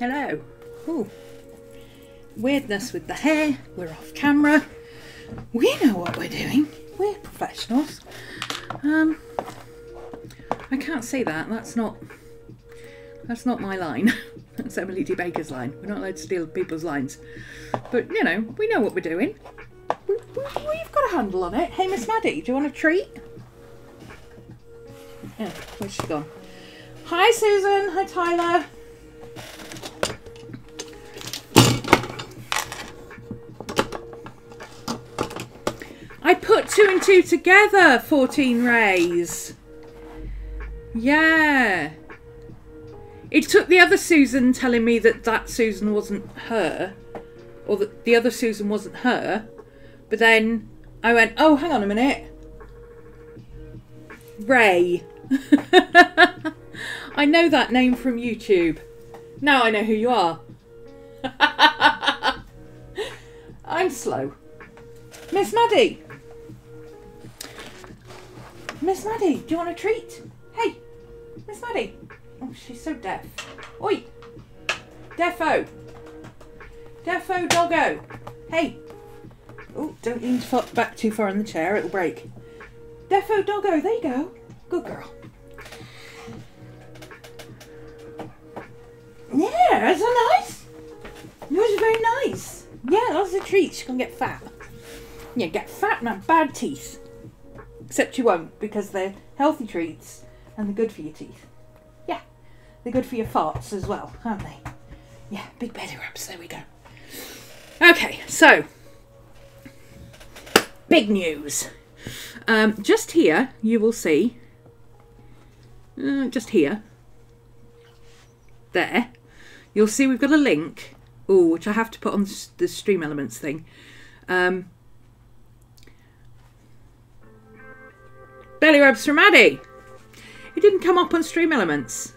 Hello. Ooh. Weirdness with the hair. We're off camera. We know what we're doing. We're professionals. Um, I can't say that. That's not. That's not my line. That's Emily D. Baker's line. We're not allowed to steal people's lines. But you know, we know what we're doing. We, we, we've got a handle on it. Hey, Miss Maddie, do you want a treat? Yeah, where's she gone? Hi, Susan. Hi, Tyler. Two together, 14 rays. Yeah. It took the other Susan telling me that that Susan wasn't her, or that the other Susan wasn't her, but then I went, oh, hang on a minute. Ray. I know that name from YouTube. Now I know who you are. I'm slow. Miss Maddie. Miss Maddie, do you want a treat? Hey, Miss Maddie. Oh, she's so deaf. Oi. Defo. Defo doggo. Hey. Oh, don't lean back too far in the chair, it'll break. Defo doggo, there you go. Good girl. Yeah, that's a nice. Yours is very nice. Yeah, that's a treat. She's gonna get fat. Yeah, get fat and have bad teeth. Except you won't, because they're healthy treats and they're good for your teeth. Yeah, they're good for your farts as well, aren't they? Yeah, big belly rubs. There we go. Okay, so big news. Um, just here, you will see. Uh, just here. There. You'll see we've got a link. Oh, which I have to put on the StreamElements thing. Um, belly rubs from Addy. It didn't come up on StreamElements.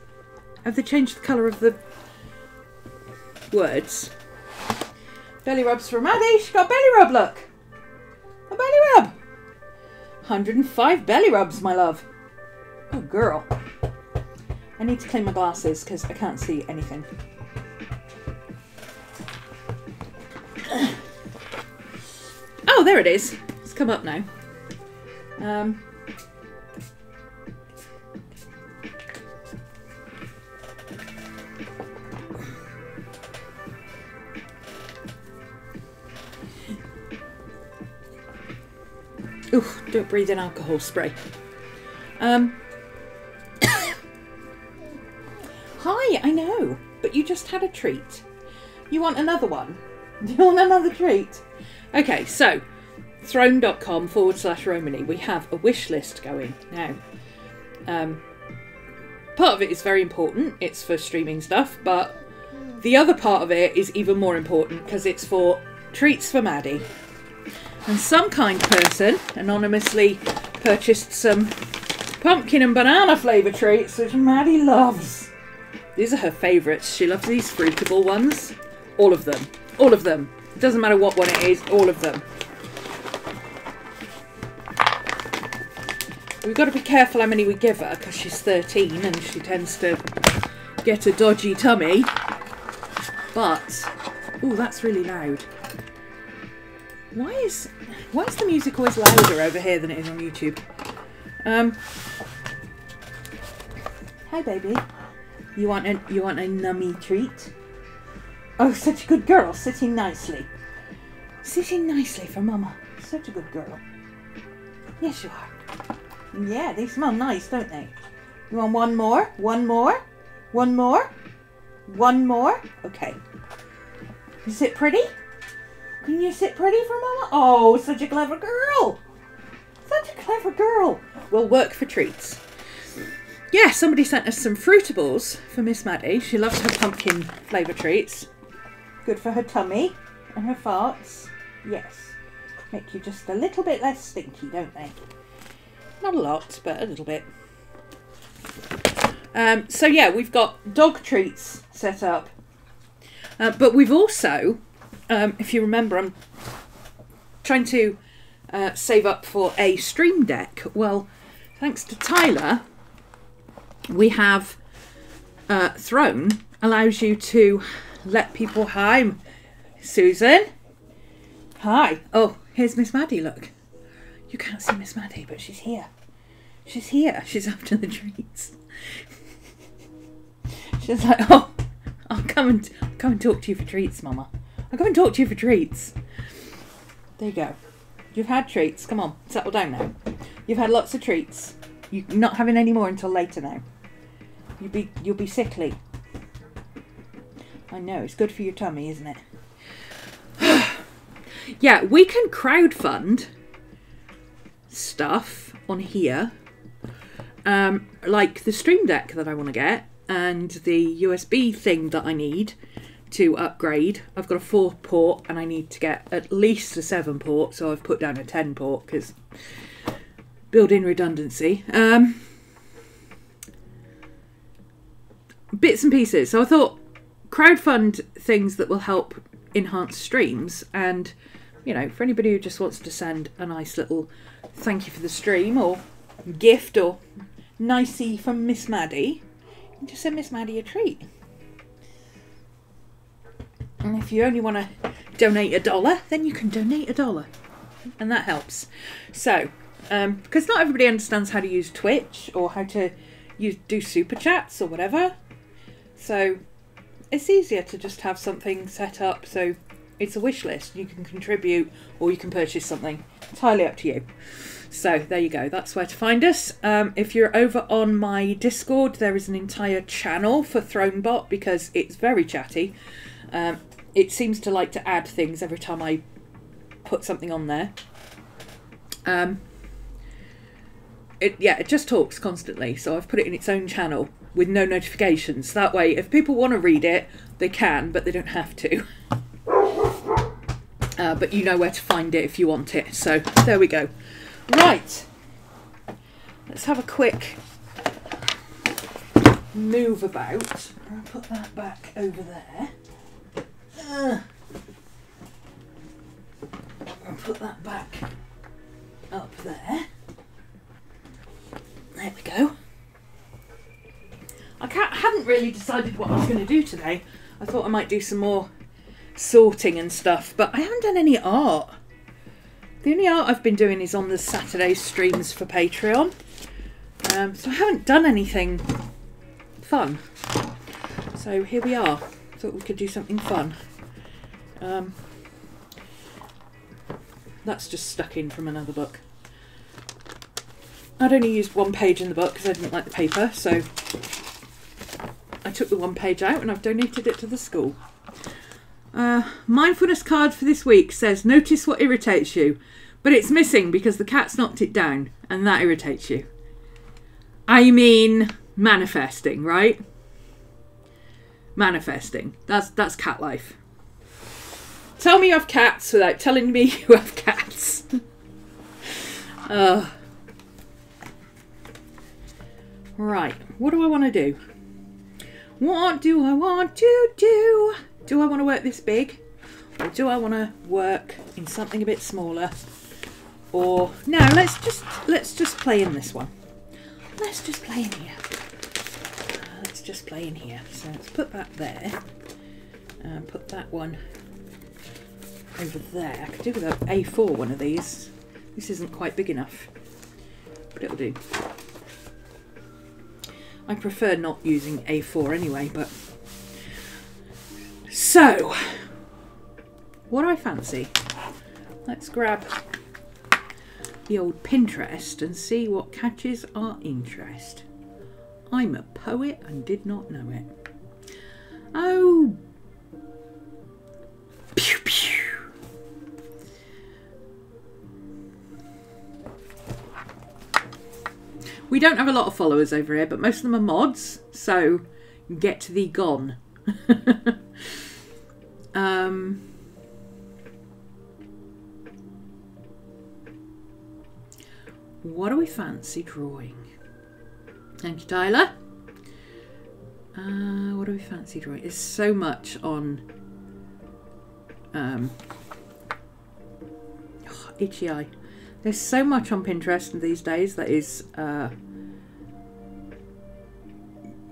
Have they changed the colour of the words? Belly rubs from Addy. She's got belly rub. Look, a belly rub. 105 belly rubs, my love. Oh, girl. I need to clean my glasses because I can't see anything. Oh, there it is. It's come up now. Um, oof, don't breathe in alcohol spray. Um, hi, I know, but you just had a treat. You want another one? Do you want another treat? Okay, so throne.com forward slash Rhomany, we have a wish list going now. Um, part of it is very important, it's for streaming stuff, but the other part of it is even more important because it's for treats for Maddie. And some kind person anonymously purchased some pumpkin and banana flavour treats, which Maddie loves. These are her favourites. She loves these fruitable ones. All of them. All of them. It doesn't matter what one it is, all of them. We've got to be careful how many we give her because she's 13 and she tends to get a dodgy tummy. But, oh, that's really loud. Why is why is the music always louder over here than it is on YouTube? Um. Hi, baby. You want a you want a nummy treat? Oh, such a good girl, sitting nicely. Sitting nicely for Mama. Such a good girl. Yes, you are. Yeah, they smell nice, don't they? You want one more? One more? One more? One more? Okay. Is it pretty? Can you sit pretty for Mama? Oh, such a clever girl. Such a clever girl. We'll work for treats. Yeah, somebody sent us some fruitables for Miss Maddie. She loves her pumpkin flavour treats. Good for her tummy and her farts. Yes. Make you just a little bit less stinky, don't they? Not a lot, but a little bit. Um, so yeah, we've got dog treats set up. Uh, but we've also, um, if you remember, I'm trying to uh, save up for a stream deck. Well, thanks to Tyler, we have uh, Throne allows you to let people. Hi, Susan. Hi. Oh, here's Miss Maddie. Look, you can't see Miss Maddie, but she's here. She's here. She's after the treats. she's like, oh, I'll come and come and talk to you for treats, Mama. I'll come and talk to you for treats. There you go. You've had treats. Come on, settle down now. You've had lots of treats. You're not having any more until later now. You'll be you'll be sickly. I know it's good for your tummy, isn't it? yeah, we can crowdfund stuff on here, um, like the Stream Deck that I want to get and the USB thing that I need to upgrade. I've got a four port and I need to get at least a seven port, so I've put down a 10 port because build in redundancy. Um, bits and pieces. So I thought crowdfund things that will help enhance streams and you know for anybody who just wants to send a nice little thank you for the stream or gift or nicey from Miss Maddie, just send Miss Maddie a treat. And if you only want to donate a dollar, then you can donate a dollar. And that helps. So, um, because not everybody understands how to use Twitch or how to use do super chats or whatever. So, it's easier to just have something set up so it's a wish list. You can contribute or you can purchase something. Entirely up to you. So there you go. That's where to find us. Um, if you're over on my Discord, there is an entire channel for Thronebot because it's very chatty. Um, it seems to like to add things every time I put something on there. Um, it yeah, it just talks constantly. So I've put it in its own channel with no notifications. That way, if people want to read it, they can, but they don't have to. Uh, but you know where to find it if you want it. So there we go. Right. Let's have a quick move about. I'll put that back over there. Uh, I'll put that back up there. There we go. I hadn't really decided what I was going to do today. I thought I might do some more sorting and stuff, but I haven't done any art. The only art I've been doing is on the Saturday streams for Patreon. Um, so I haven't done anything fun. So here we are. Thought we could do something fun. Um, that's just stuck in from another book. I'd only used one page in the book because I didn't like the paper, so I took the one page out and I've donated it to the school. Uh, mindfulness card for this week says notice what irritates you, but it's missing because the cat's knocked it down and that irritates you. I mean, manifesting, right? Manifesting. That's that's cat life. Tell me you have cats without telling me you have cats. uh, right, what do I want to do? What do I want to do? Do I want to work this big? Or do I want to work in something a bit smaller? Or no, let's just let's just play in this one. Let's just play in here. Uh, let's just play in here. So let's put that there. And put that one over there. I could do with an A4 one of these. This isn't quite big enough, but it'll do. I prefer not using A4 anyway, but... So, what I fancy? Let's grab the old Pinterest and see what catches our interest. I'm a poet and did not know it. Oh, pew pew. We don't have a lot of followers over here, but most of them are mods, so get thee gone. um, what do we fancy drawing? Thank you, Tyler. Uh, what do we fancy drawing? There's so much on um, oh, itchy eye. There's so much on Pinterest these days that is uh,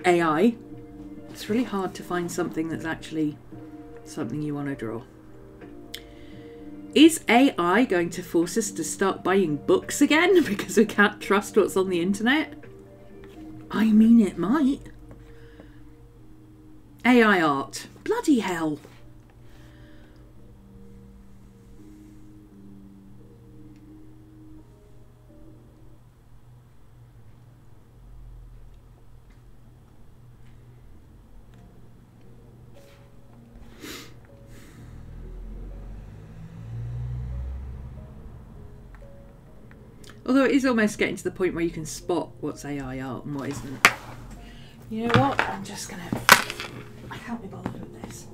AI. It's really hard to find something that's actually something you want to draw. Is AI going to force us to start buying books again because we can't trust what's on the internet? I mean, it might. AI art. Bloody hell. Although it is almost getting to the point where you can spot what's AI art and what isn't. You know what? I'm just gonna. I can't be bothered with this.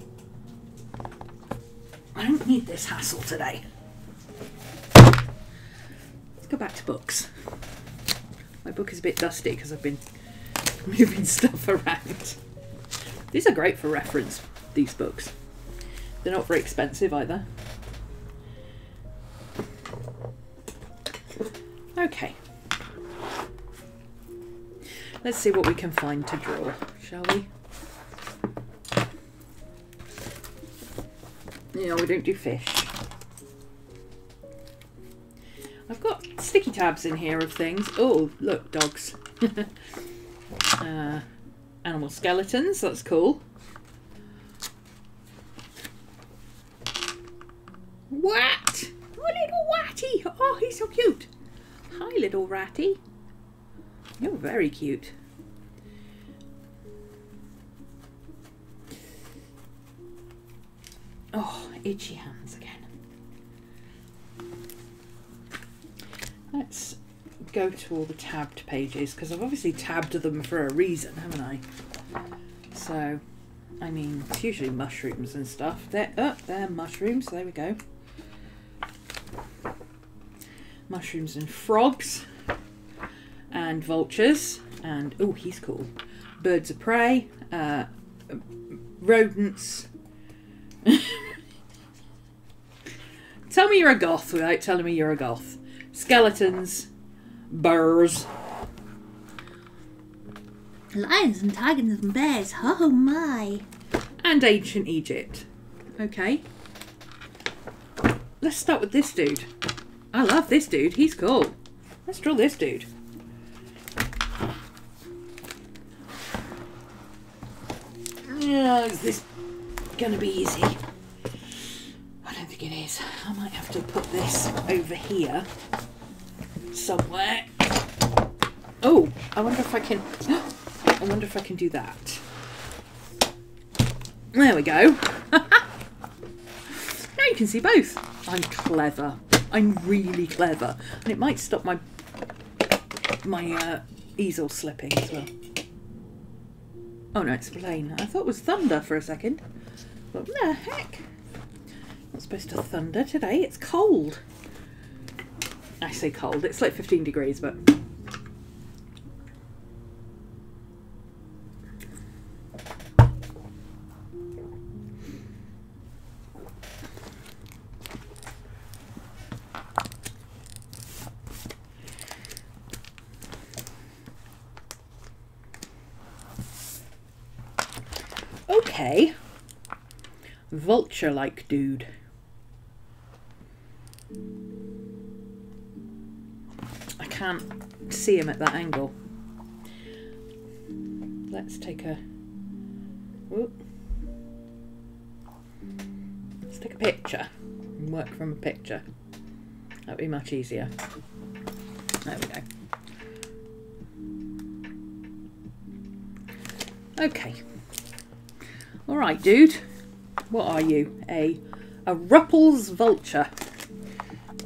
I don't need this hassle today. Let's go back to books. My book is a bit dusty because I've been moving stuff around. These are great for reference, these books. They're not very expensive either. Okay. Let's see what we can find to draw, shall we? No, we don't do fish. I've got sticky tabs in here of things. Oh, look, dogs. uh, animal skeletons, that's cool. What? Oh, little Watty! Oh, he's so cute. Hi, little ratty. You're very cute. Oh, itchy hands again. Let's go to all the tabbed pages because I've obviously tabbed them for a reason, haven't I? So, I mean, it's usually mushrooms and stuff. They're, oh, they're mushrooms. There we go. Mushrooms and frogs and vultures and oh, he's cool. Birds of prey, uh, rodents. Tell me you're a goth without telling me you're a goth. Skeletons, burrs, Lions and tigers and bears. Oh my. and ancient Egypt. Okay. Let's start with this dude. I love this dude. He's cool. Let's draw this dude. Yeah, is this gonna be easy? I don't think it is. I might have to put this over here somewhere. Oh, I wonder if I can. I wonder if I can do that. There we go. now you can see both. I'm clever. I'm really clever, and it might stop my my uh, easel slipping as well. Oh no, it's plane. I thought it was thunder for a second. But the heck? Not supposed to thunder today. It's cold. I say cold. It's like 15 degrees, but Like dude. I can't see him at that angle. Let's take a. Whoop. Let's take a picture and work from a picture. That'd be much easier. There we go. Okay. All right, dude. What are you? A a Rüppell's vulture.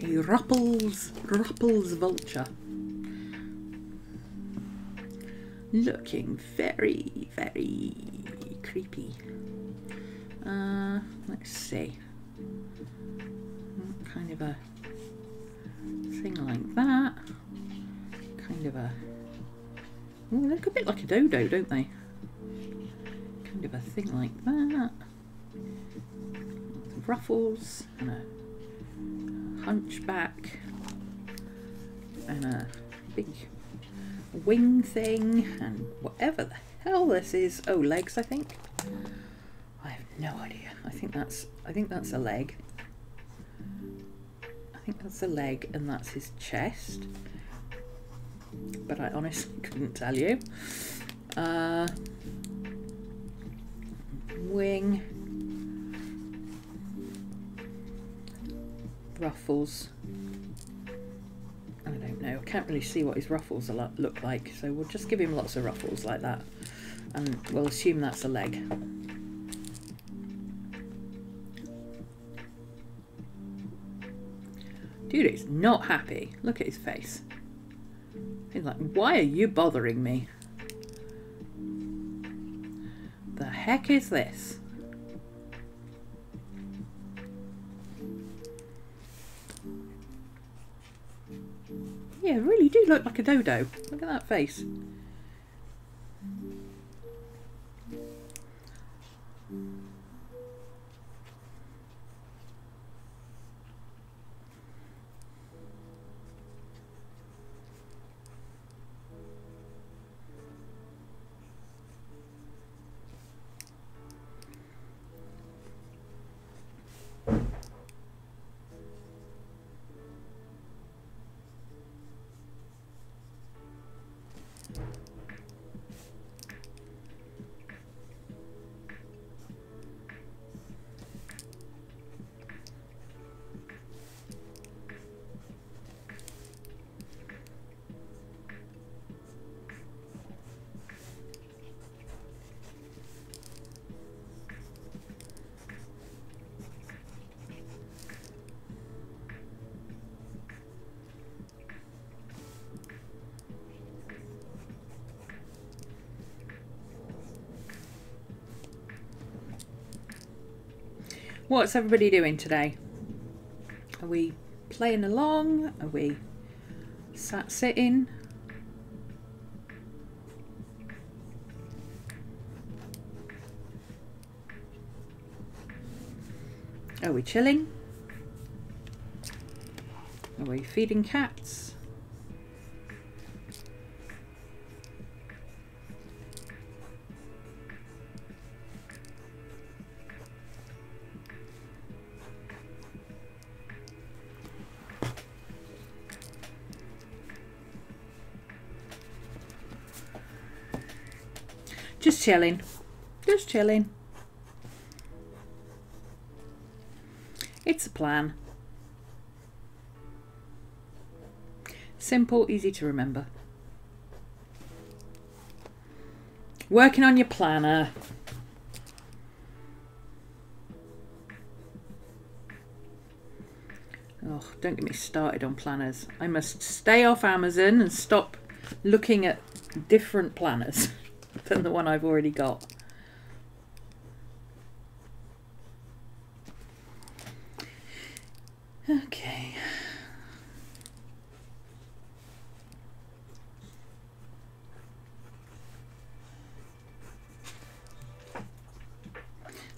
A Rüppell's Rüppell's vulture. Looking very very creepy. Uh, let's see. Kind of a thing like that. Kind of a. Oh, they look a bit like a dodo, don't they? kind of a thing like that. Ruffles and a hunchback and a big wing thing and whatever the hell this is. Oh, legs, I think. I have no idea. I think that's I think that's a leg. I think that's a leg and that's his chest. But I honestly couldn't tell you. Uh, wing. Ruffles. I don't know. I can't really see what his ruffles look like, so we'll just give him lots of ruffles like that, and we'll assume that's a leg. Dude is not happy. Look at his face. He's like, why are you bothering me? The heck is this? Yeah, really do look like a dodo. Look at that face. What's everybody doing today? Are we playing along? Are we sat sitting? Are we chilling? Are we feeding cats? Just chilling. Just chilling. It's a plan. Simple, easy to remember. Working on your planner. Oh, don't get me started on planners. I must stay off Amazon and stop looking at different planners than the one I've already got. Okay.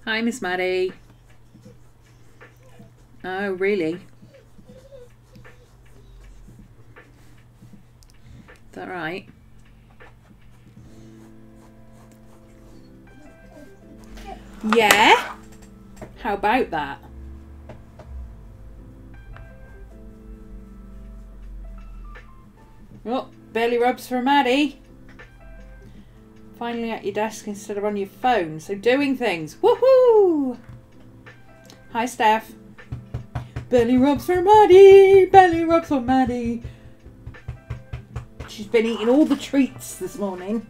Hi, Miss Maddie. Oh, really? Yeah? How about that? Oh, belly rubs for Maddie. Finally at your desk instead of on your phone. So doing things. Woohoo! Hi, Steph. Belly rubs for Maddie. Belly rubs for Maddie. She's been eating all the treats this morning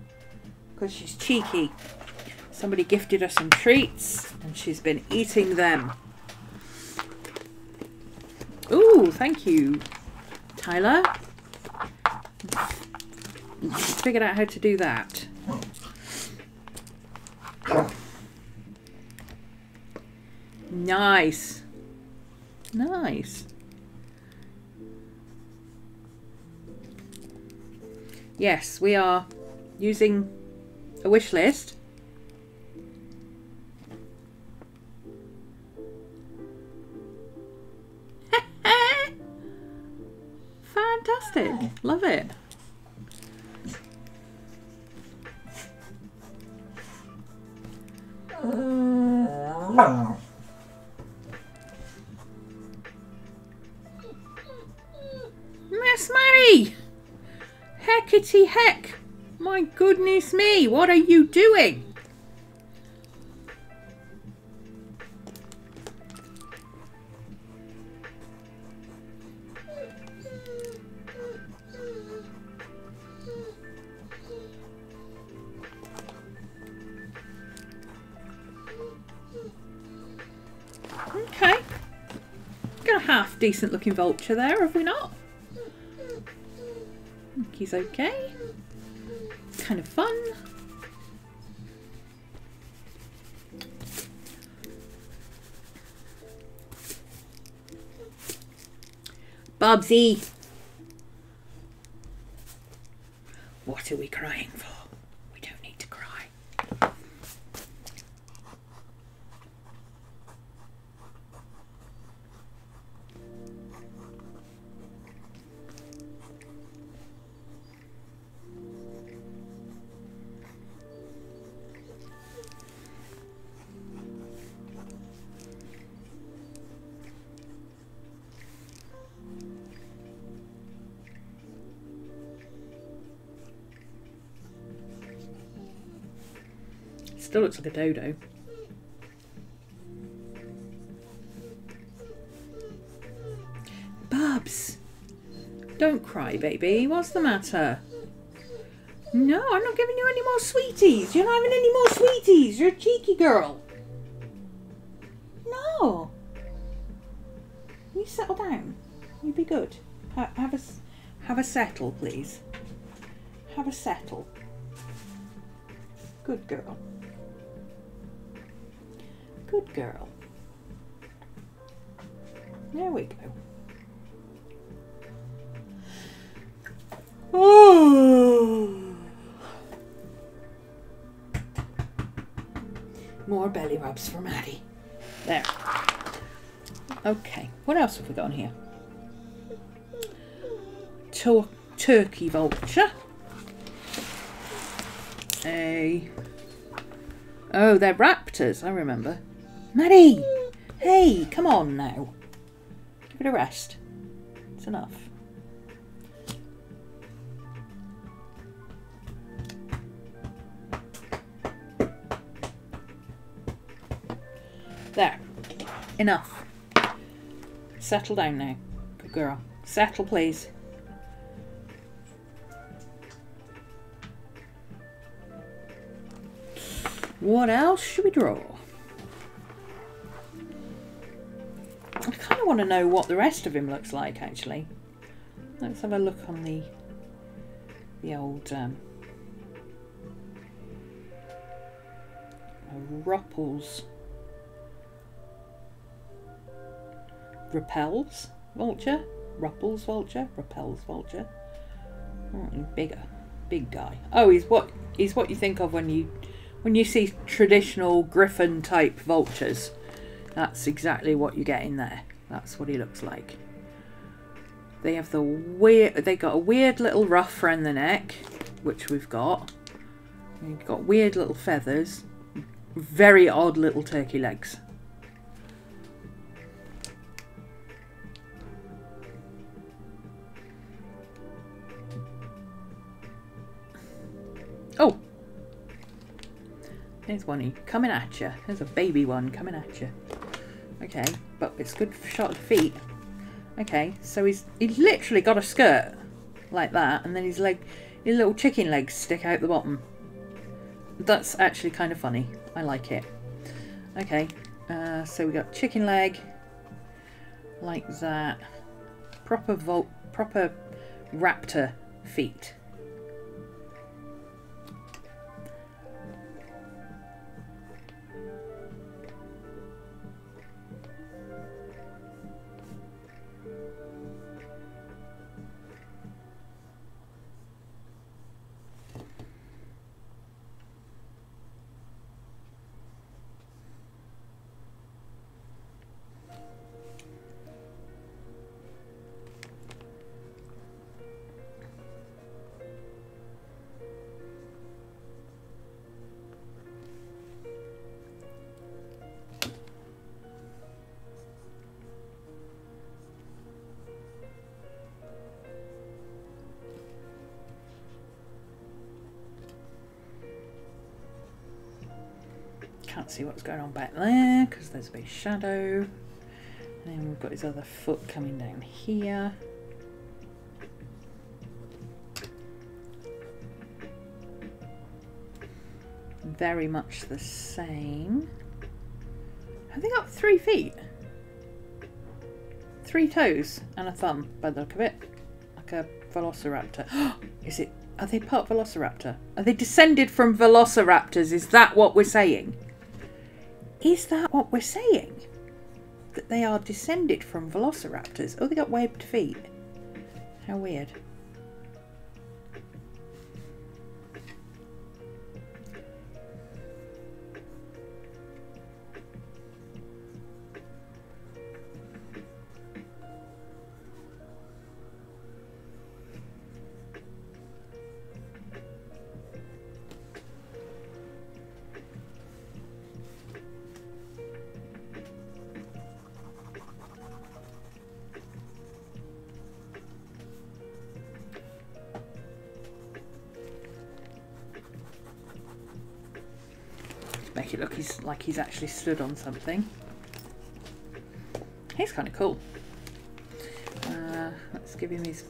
because she's cheeky. Somebody gifted her some treats and she's been eating them. Ooh, thank you, Tyler. Figured out how to do that. Nice. Nice. Yes, we are using a wish list. Looking vulture there, have we not? he's okay. Kind of fun. Bobsy! Still looks like a dodo. Bubs! Don't cry, baby. What's the matter? No, I'm not giving you any more sweeties. You're not having any more sweeties. You're a cheeky girl. No. You settle down. You'd be good. Have a have a settle, please. Have a settle. Good girl. Girl. There we go. Oh. More belly rubs for Maddie. There. Okay, what else have we got on here? Tur- turkey vulture. A. Oh, they're raptors, I remember. Maddie! Hey, come on now. Give it a rest. It's enough. There. Enough. Settle down now. Good girl. Settle, please. What else should we draw? Want to know what the rest of him looks like, actually. Let's have a look on the the old um, Rüppell's. Repels vulture, Rüppell's vulture, Repels vulture. Oh, bigger, big guy. Oh, he's what he's what you think of when you when you see traditional griffin type vultures. That's exactly what you get in there. That's what he looks like. They have the weird. They got a weird little ruff around the neck, which we've got. They've got weird little feathers. Very odd little turkey legs. Oh, there's one coming at you. There's a baby one coming at you. Okay, but it's good for shot of feet. Okay, so he's he's literally got a skirt like that, and then his leg, his little chicken legs stick out the bottom. That's actually kind of funny. I like it. Okay, uh, so we got chicken leg, like that. Proper volt, proper raptor feet. There's a shadow. And then we've got his other foot coming down here. Very much the same. Have they got three feet? Three toes and a thumb by the look of it. Like a velociraptor. Is it are they part velociraptor? Are they descended from velociraptors? Is that what we're saying? Is that what we're saying? That they are descended from velociraptors? Oh, they got webbed feet. How weird. Actually stood on something. He's kind of cool. Uh, let's give him his.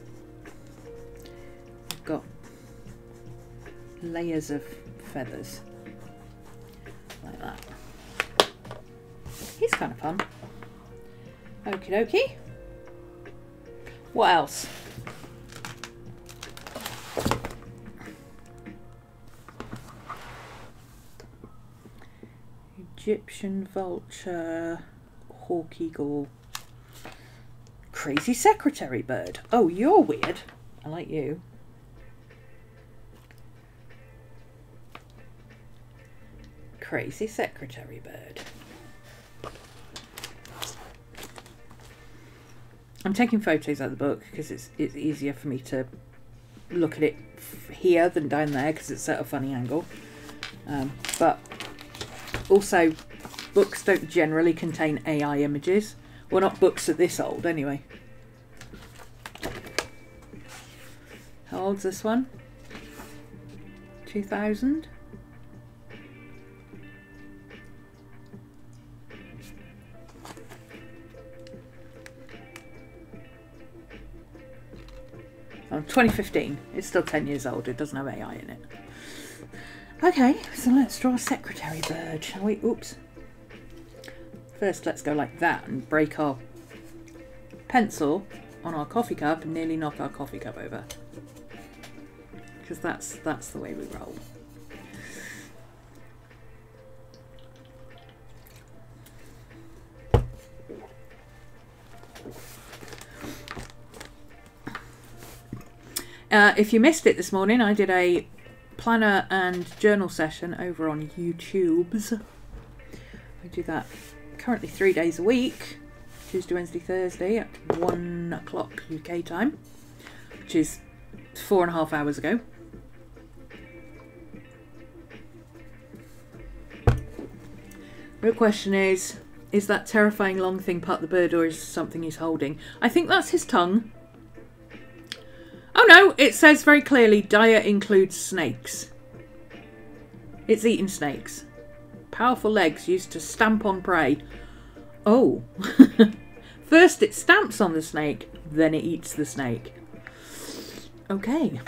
We've got layers of feathers like that. He's kind of fun. Okie dokie. What else? Vulture, hawk eagle, crazy secretary bird. Oh, you're weird. I like you. Crazy secretary bird. I'm taking photos of the book because it's it's easier for me to look at it here than down there because it's at a funny angle. Um, but also, books don't generally contain AI images. Well, not books that this old, anyway. How old's this one? 2000? Oh, 2015. It's still 10 years old. It doesn't have AI in it. Okay, so let's draw a secretary bird, shall we? Oops. First, let's go like that and break our pencil on our coffee cup and nearly knock our coffee cup over. Because that's that's the way we roll. Uh, if you missed it this morning, I did a planner and journal session over on YouTube's. I do that currently three days a week Tuesday, Wednesday, Thursday at one o'clock UK time, which is four and a half hours ago. Real question is is that terrifying long thing part of the bird or is something he's holding? I think that's his tongue. Oh no, it says very clearly diet includes snakes. It's eating snakes. Powerful legs used to stamp on prey. Oh. First it stamps on the snake, then it eats the snake. Okay.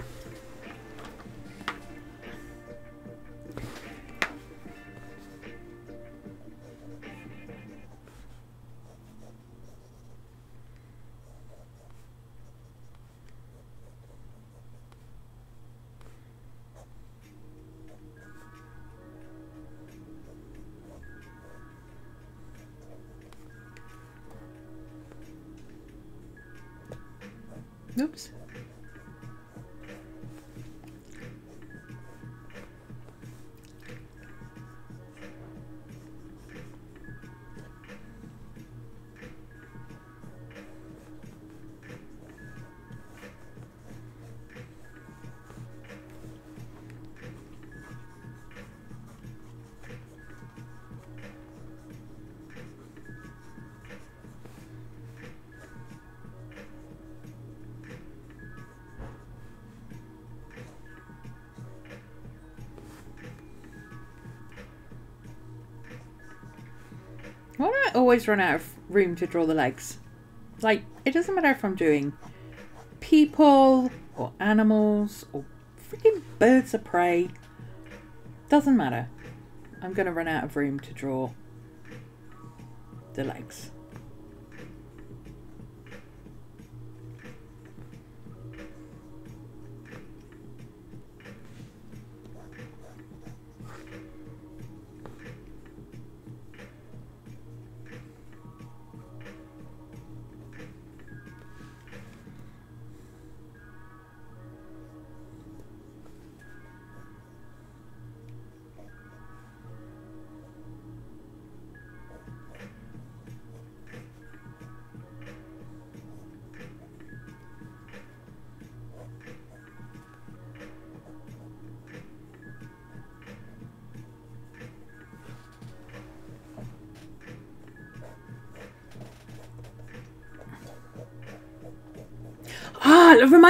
Always run out of room to draw the legs? Like, it doesn't matter if I'm doing people or animals or freaking birds of prey. Doesn't matter. I'm going to run out of room to draw the legs.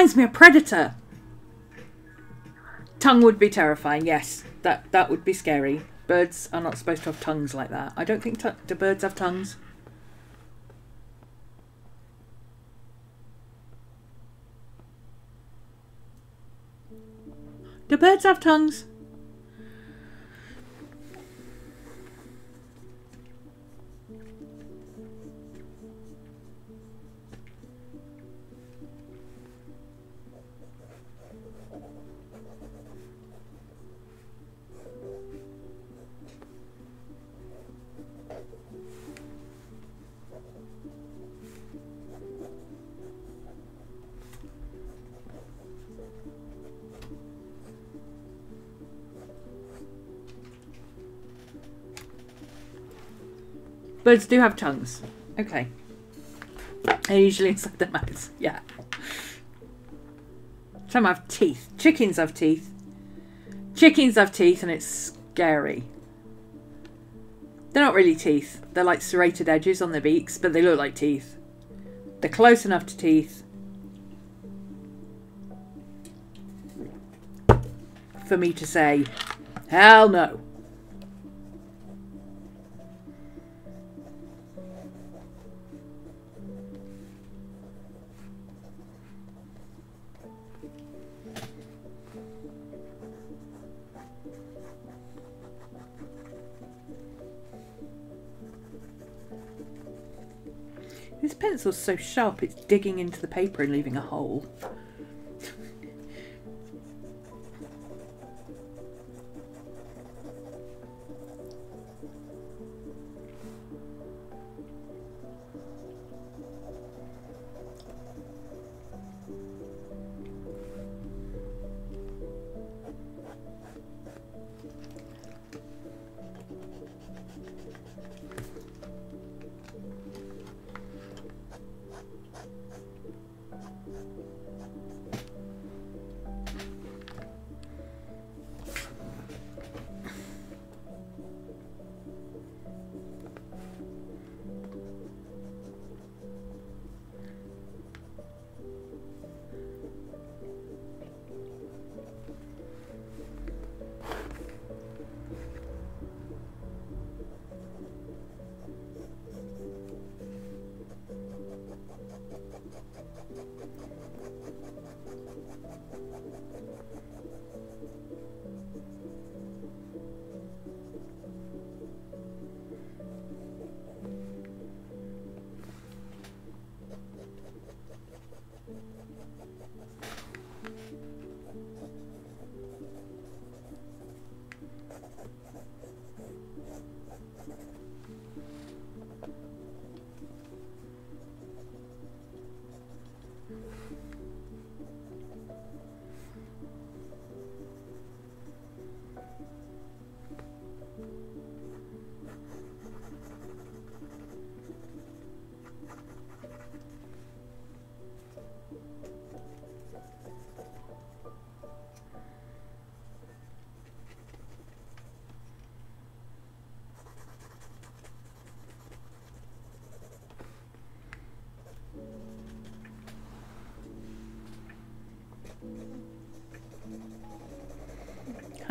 Reminds me of Predator. Tongue would be terrifying. Yes, that that would be scary. Birds are not supposed to have tongues like that. I don't think do birds have tongues. Do birds have tongues? Birds do have tongues. Okay. They're usually inside their mouths. Yeah. Some have teeth. Chickens have teeth. Chickens have teeth and it's scary. They're not really teeth. They're like serrated edges on their beaks, but they look like teeth. They're close enough to teeth. For me to say, hell no. So sharp it's digging into the paper and leaving a hole.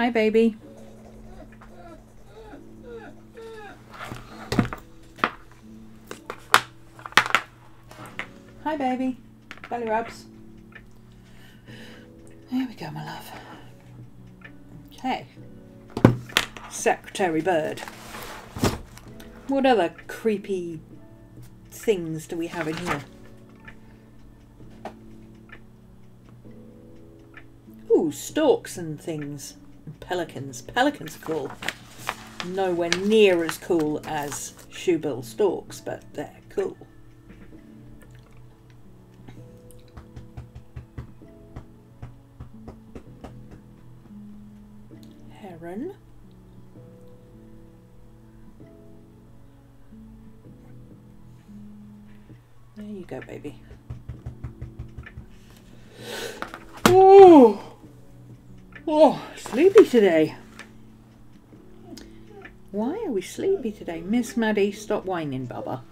Hi, baby. Hi, baby. Belly rubs. Here we go, my love. Okay. Secretary Bird. What other creepy things do we have in here? Ooh, storks and things. Pelicans. Pelicans are cool. Nowhere near as cool as shoebill storks, but they're cool. Heron. There you go, baby. Oh, oh, sleepy today. Why are we sleepy today? Miss Maddie, stop whining, Baba.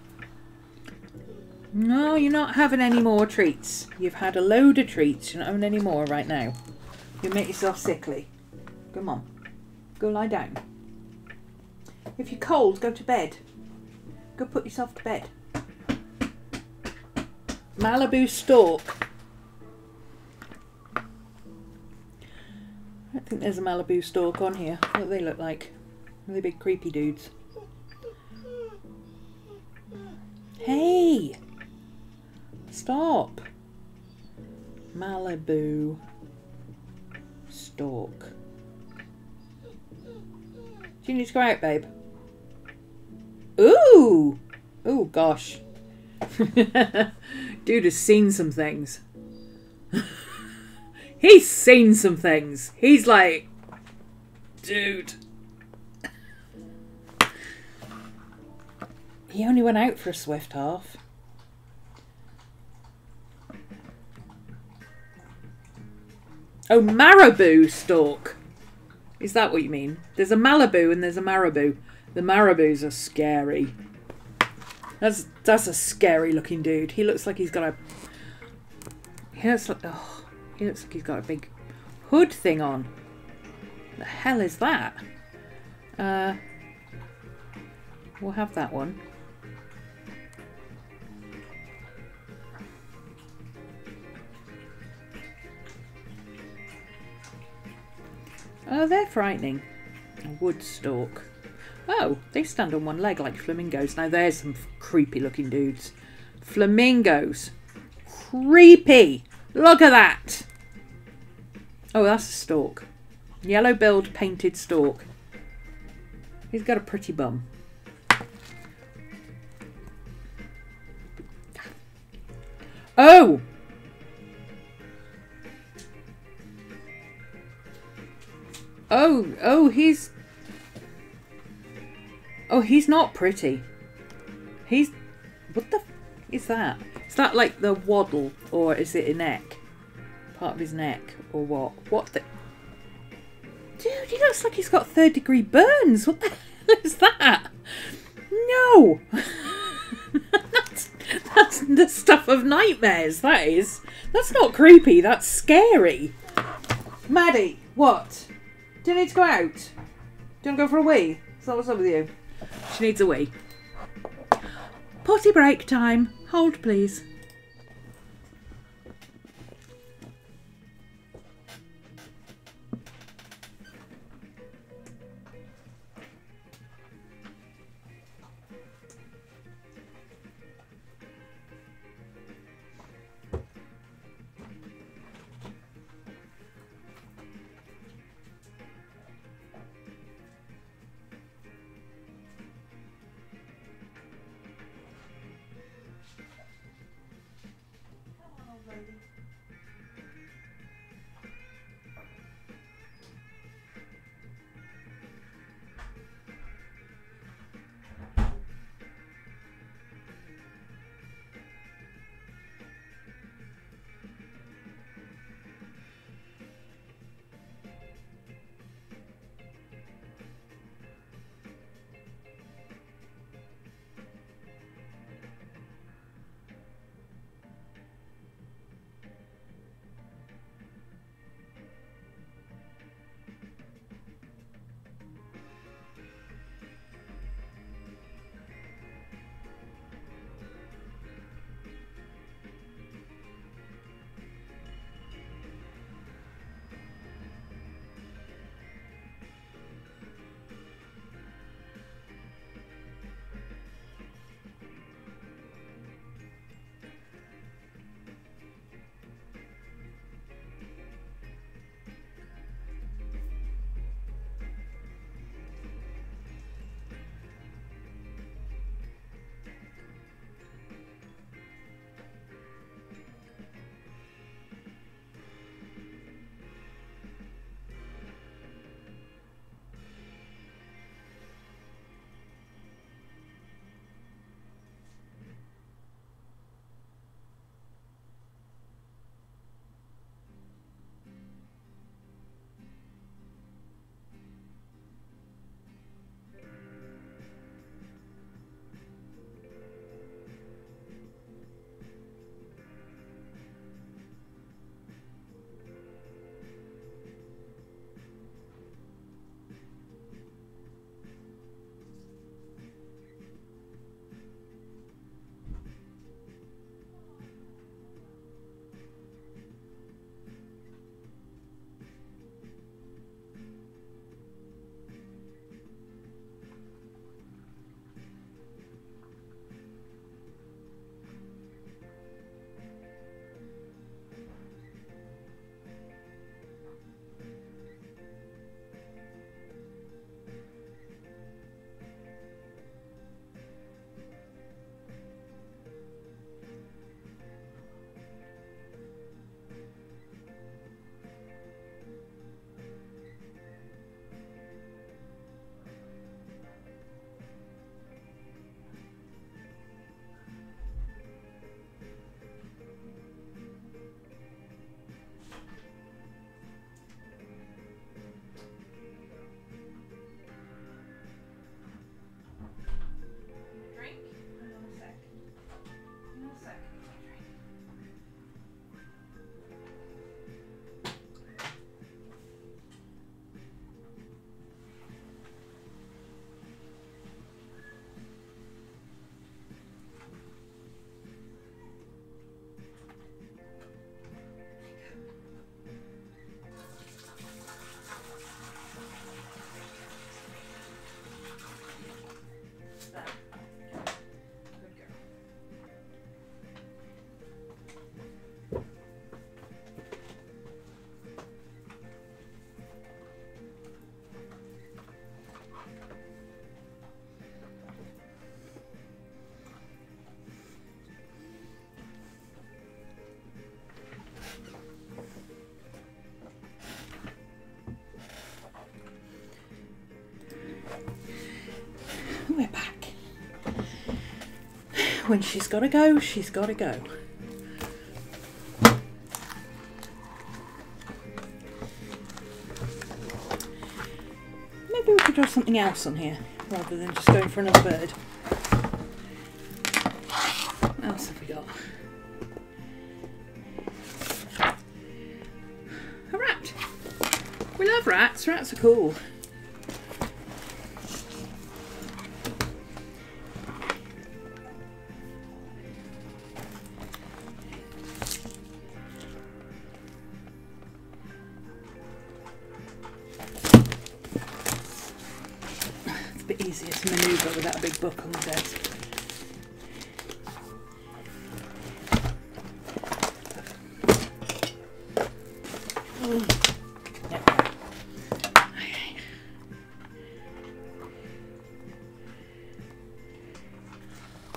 No, you're not having any more treats. You've had a load of treats. You're not having any more right now. You make yourself sickly. Come on. Go lie down. If you're cold, go to bed. Go put yourself to bed. Malibu stork. There's a Malibu stork on here. What do they look like? Are they big creepy dudes? Hey! Stop! Malibu stork. Do you need to go out, babe? Ooh! Ooh, gosh. Dude has seen some things. He's seen some things. He's like, dude. He only went out for a swift half. Oh, Marabou stork. Is that what you mean? There's a Malibu and there's a Marabou. The Marabous are scary. That's that's a scary looking dude. He looks like he's got a. He looks like oh, he looks like he's got a big hood thing on. The hell is that? Uh, we'll have that one. Oh, they're frightening. A wood stork. Oh, they stand on one leg like flamingos. Now there's some creepy looking dudes. Flamingos. Creepy. Look at that. Oh, that's a stork. Yellow billed painted stork. He's got a pretty bum. Oh! Oh, oh, he's Oh, he's not pretty. He's. What the is that? Is that like the waddle or is it a neck? Part of his neck or what? What the. Dude, he looks like he's got third degree burns. What the hell is that? No! that's, that's the stuff of nightmares, that is. That's not creepy, that's scary. Maddie, what? Do you need to go out? Do you want to go for a wee? Is that what's up with you? She needs a wee. Potty break time. Hold, please. When she's got to go, she's got to go. Maybe we could draw something else on here rather than just going for another bird. What else have we got? A rat. We love rats. Rats are cool. Easier to manoeuvre without a big book on the desk. Yep. Okay.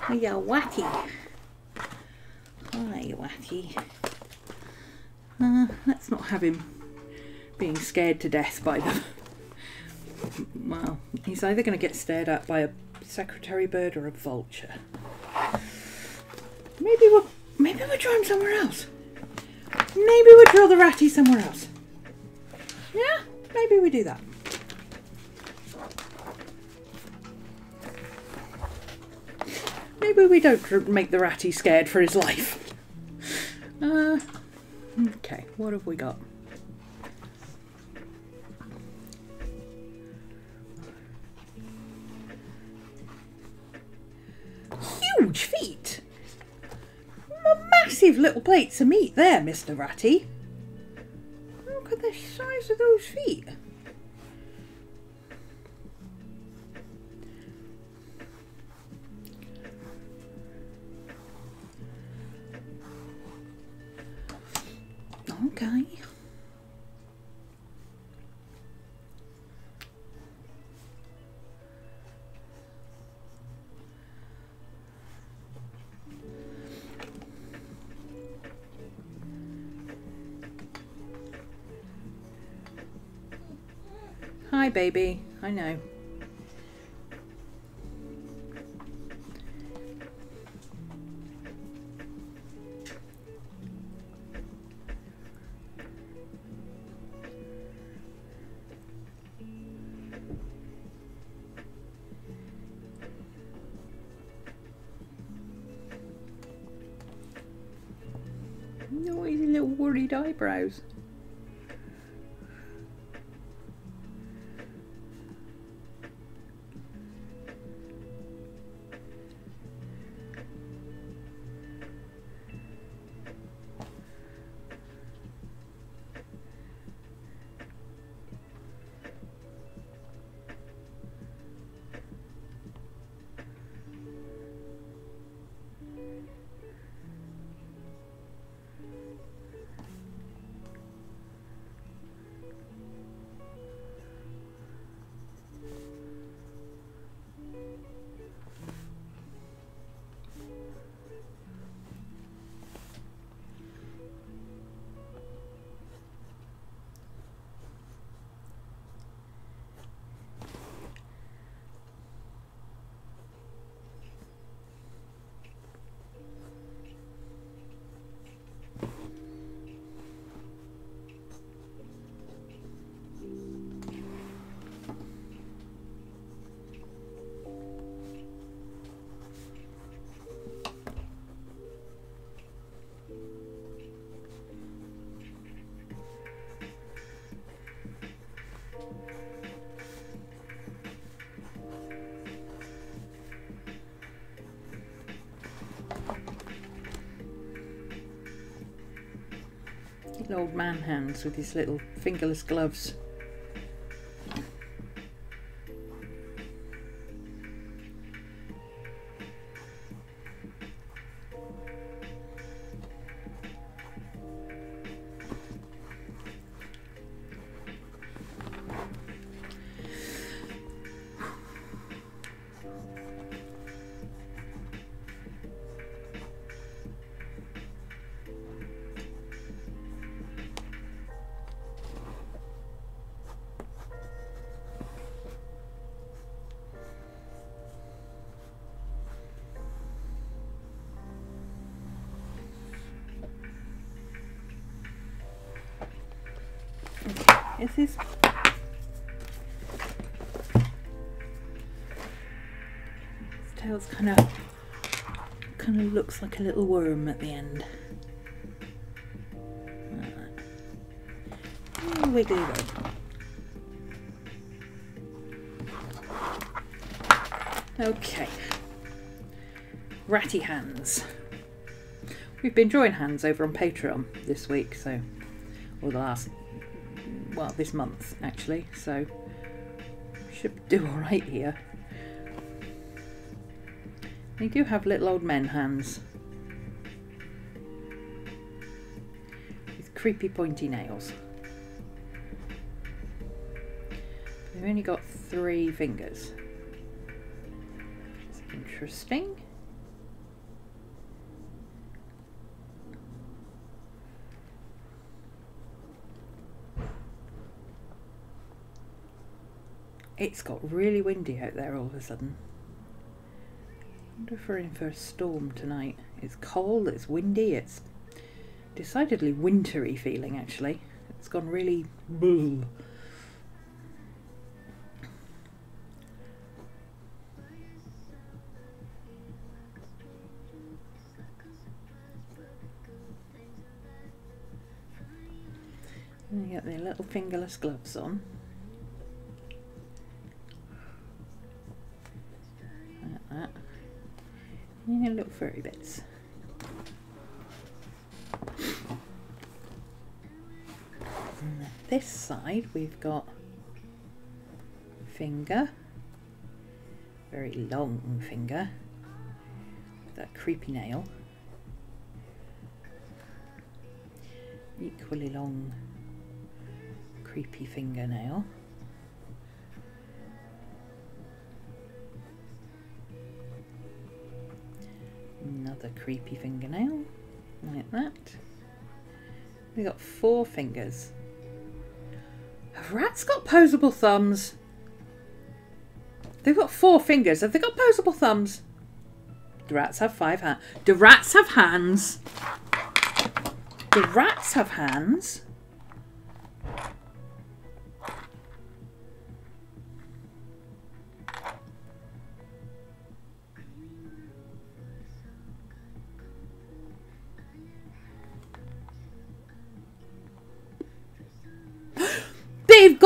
Hiya, Watty. Hi, Watty. Uh, let's not have him being scared to death by them. He's either going to get stared at by a secretary bird or a vulture. Maybe we'll maybe we'll draw him somewhere else. Maybe we'll draw the ratty somewhere else. Yeah, maybe we do that. Maybe we don't make the ratty scared for his life. Uh, okay, what have we got? Plates of meat there, Mr. Ratty. Look at the size of those feet. Baby. I know. Little worried eyebrows. Man hands with his little fingerless gloves. Is his his tail's kind of kind of looks like a little worm at the end. Wiggly wig. Okay. Ratty hands. We've been drawing hands over on Patreon this week, so or the last well, this month actually, so should do alright here. They do have little old men hands. With creepy pointy nails. They've only got three fingers. Interesting. It's got really windy out there all of a sudden. I wonder if we're in for a storm tonight. It's cold, it's windy, it's decidedly wintry feeling actually. It's gone really blue. You get their little fingerless gloves on. Little furry bits. And this side we've got finger, very long finger, with that creepy nail. Equally long, creepy fingernail. Another creepy fingernail, like that. We got four fingers. Have rats got posable thumbs? They've got four fingers. Have they got posable thumbs? Do rats have five hands? Do rats have hands? Do rats have hands?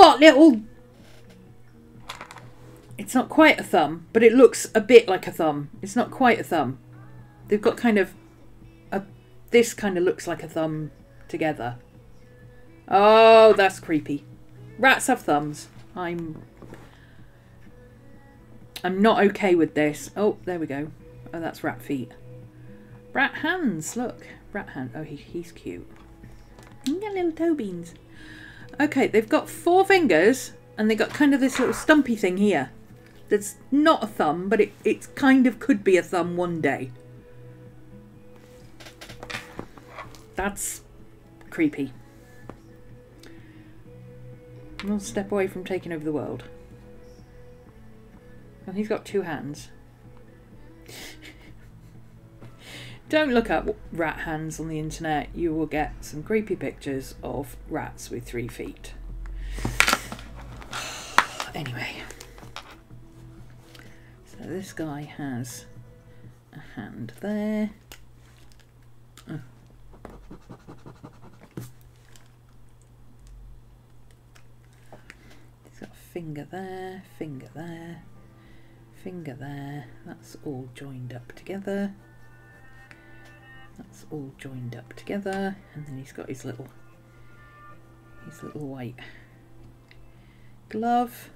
Got little. It's not quite a thumb, but it looks a bit like a thumb. It's not quite a thumb. They've got kind of a. This kind of looks like a thumb together. Oh, that's creepy. Rats have thumbs. I'm. I'm not okay with this. Oh, there we go. Oh, that's rat feet. Rat hands. Look, rat hand. Oh, he, he's cute. You got little toe beans. Okay, they've got four fingers and they've got kind of this little stumpy thing here. That's not a thumb, but it, it kind of could be a thumb one day. That's creepy. One step away from taking over the world. And he's got two hands. Don't look up rat hands on the internet. You will get some creepy pictures of rats with three feet. Anyway. So this guy has a hand there. Oh. He's got a finger there, finger there, finger there. That's all joined up together. That's all joined up together, and then he's got his little his little white glove.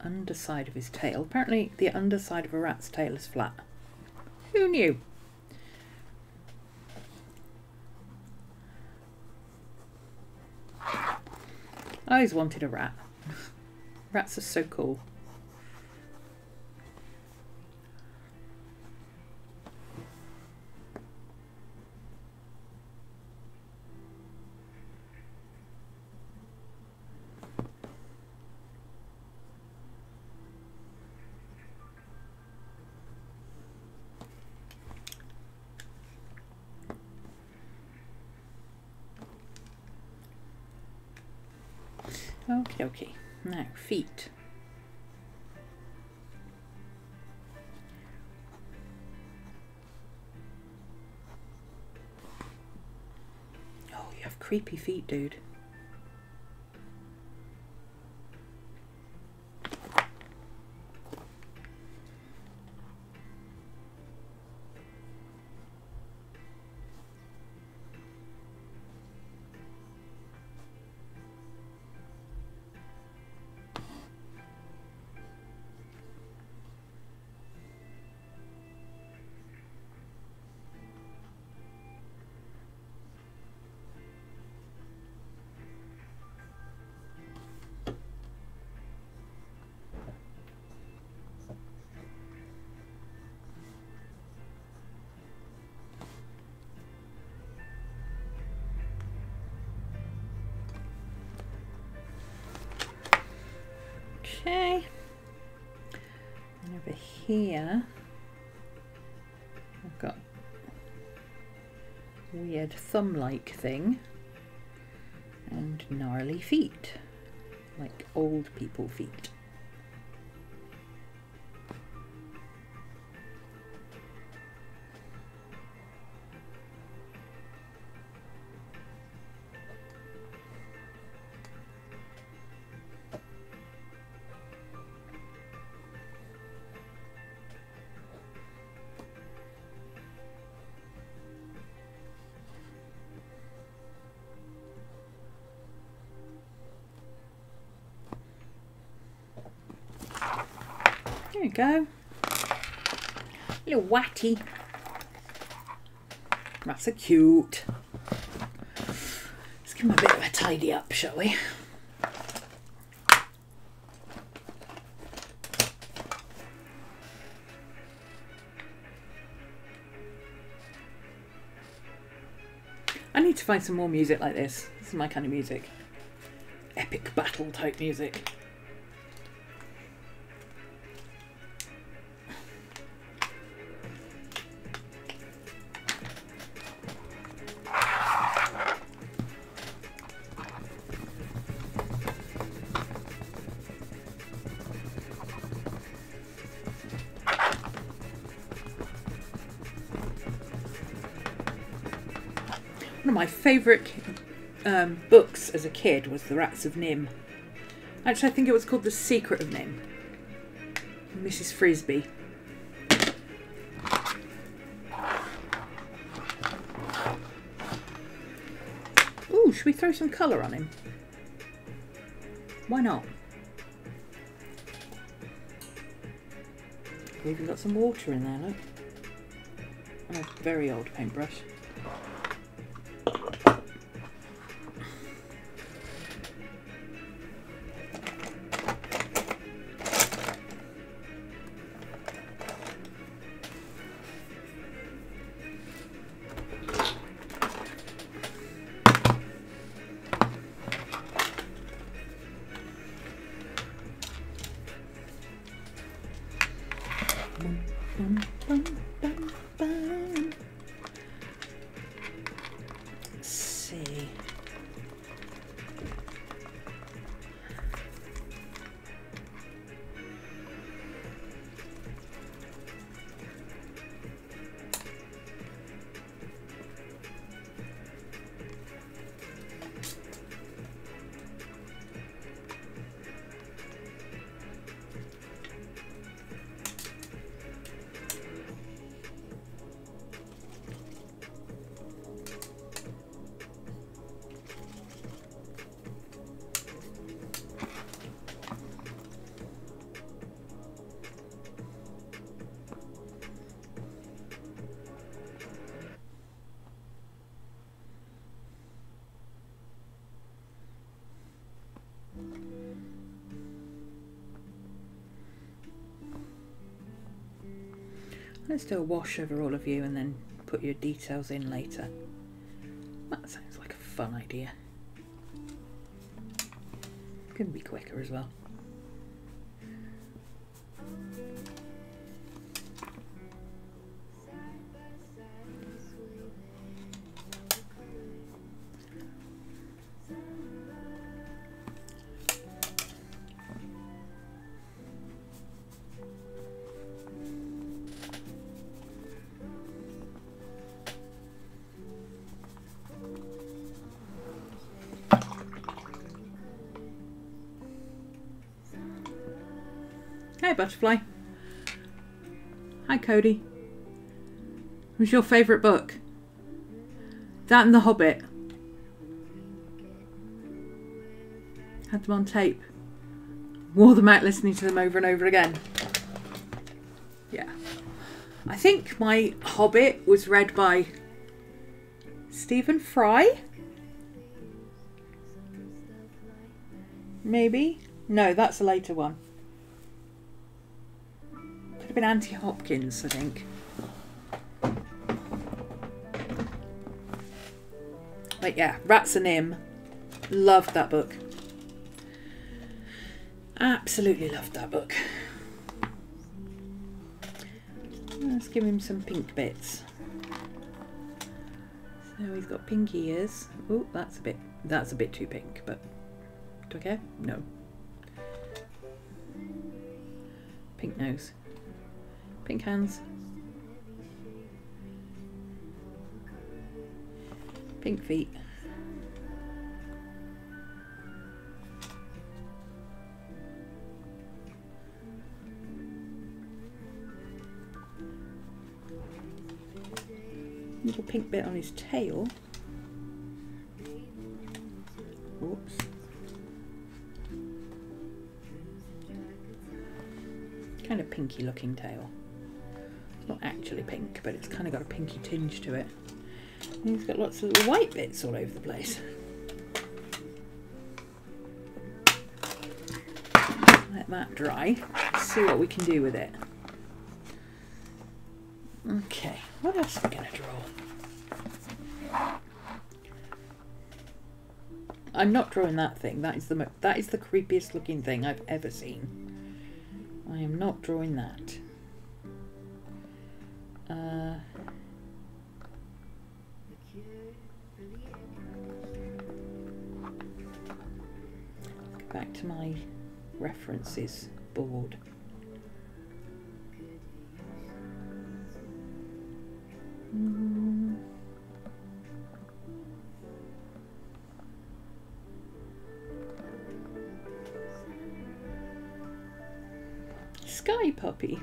Underside of his tail. Apparently, the underside of a rat's tail is flat. Who knew? I always wanted a rat. Rats are so cool. Dokie. Now, feet. Oh, you have creepy feet, dude. Here, I've got weird thumb-like thing and gnarly feet, like old people feet. Go. Little watty. That's a cute. Let's give him a bit of a tidy up, shall we? I need to find some more music like this. This is my kind of music. Epic battle type music. Favourite um, books as a kid was The Rats of NIMH. Actually, I think it was called The Secret of NIMH. Mrs. Frisby. Ooh, should we throw some colour on him? Why not? We've even got some water in there, look. And a very old paintbrush. Let's do a wash over all of you and then put your details in later. That sounds like a fun idea. Can be quicker as well. Butterfly. Hi, Cody. What's your favourite book? That and The Hobbit. Had them on tape. Wore them out listening to them over and over again. Yeah. I think my Hobbit was read by Stephen Fry. Maybe? No, that's a later one. Anthony Hopkins, I think. But yeah, Rats of NIMH. Loved that book. Absolutely loved that book. Let's give him some pink bits. So he's got pink ears. Oh, that's a bit that's a bit too pink, but do I care? No. Pink nose. Pink hands. Pink feet. Little pink bit on his tail. Oops. Kind of pinky looking tail. It's actually pink, but it's kind of got a pinky tinge to it. And he's got lots of little white bits all over the place. Let that dry. See what we can do with it. Okay, what else am I going to draw? I'm not drawing that thing. That is the that is the creepiest looking thing I've ever seen. I am not drawing that. Uh, back to my references board. Mm. Sky puppy.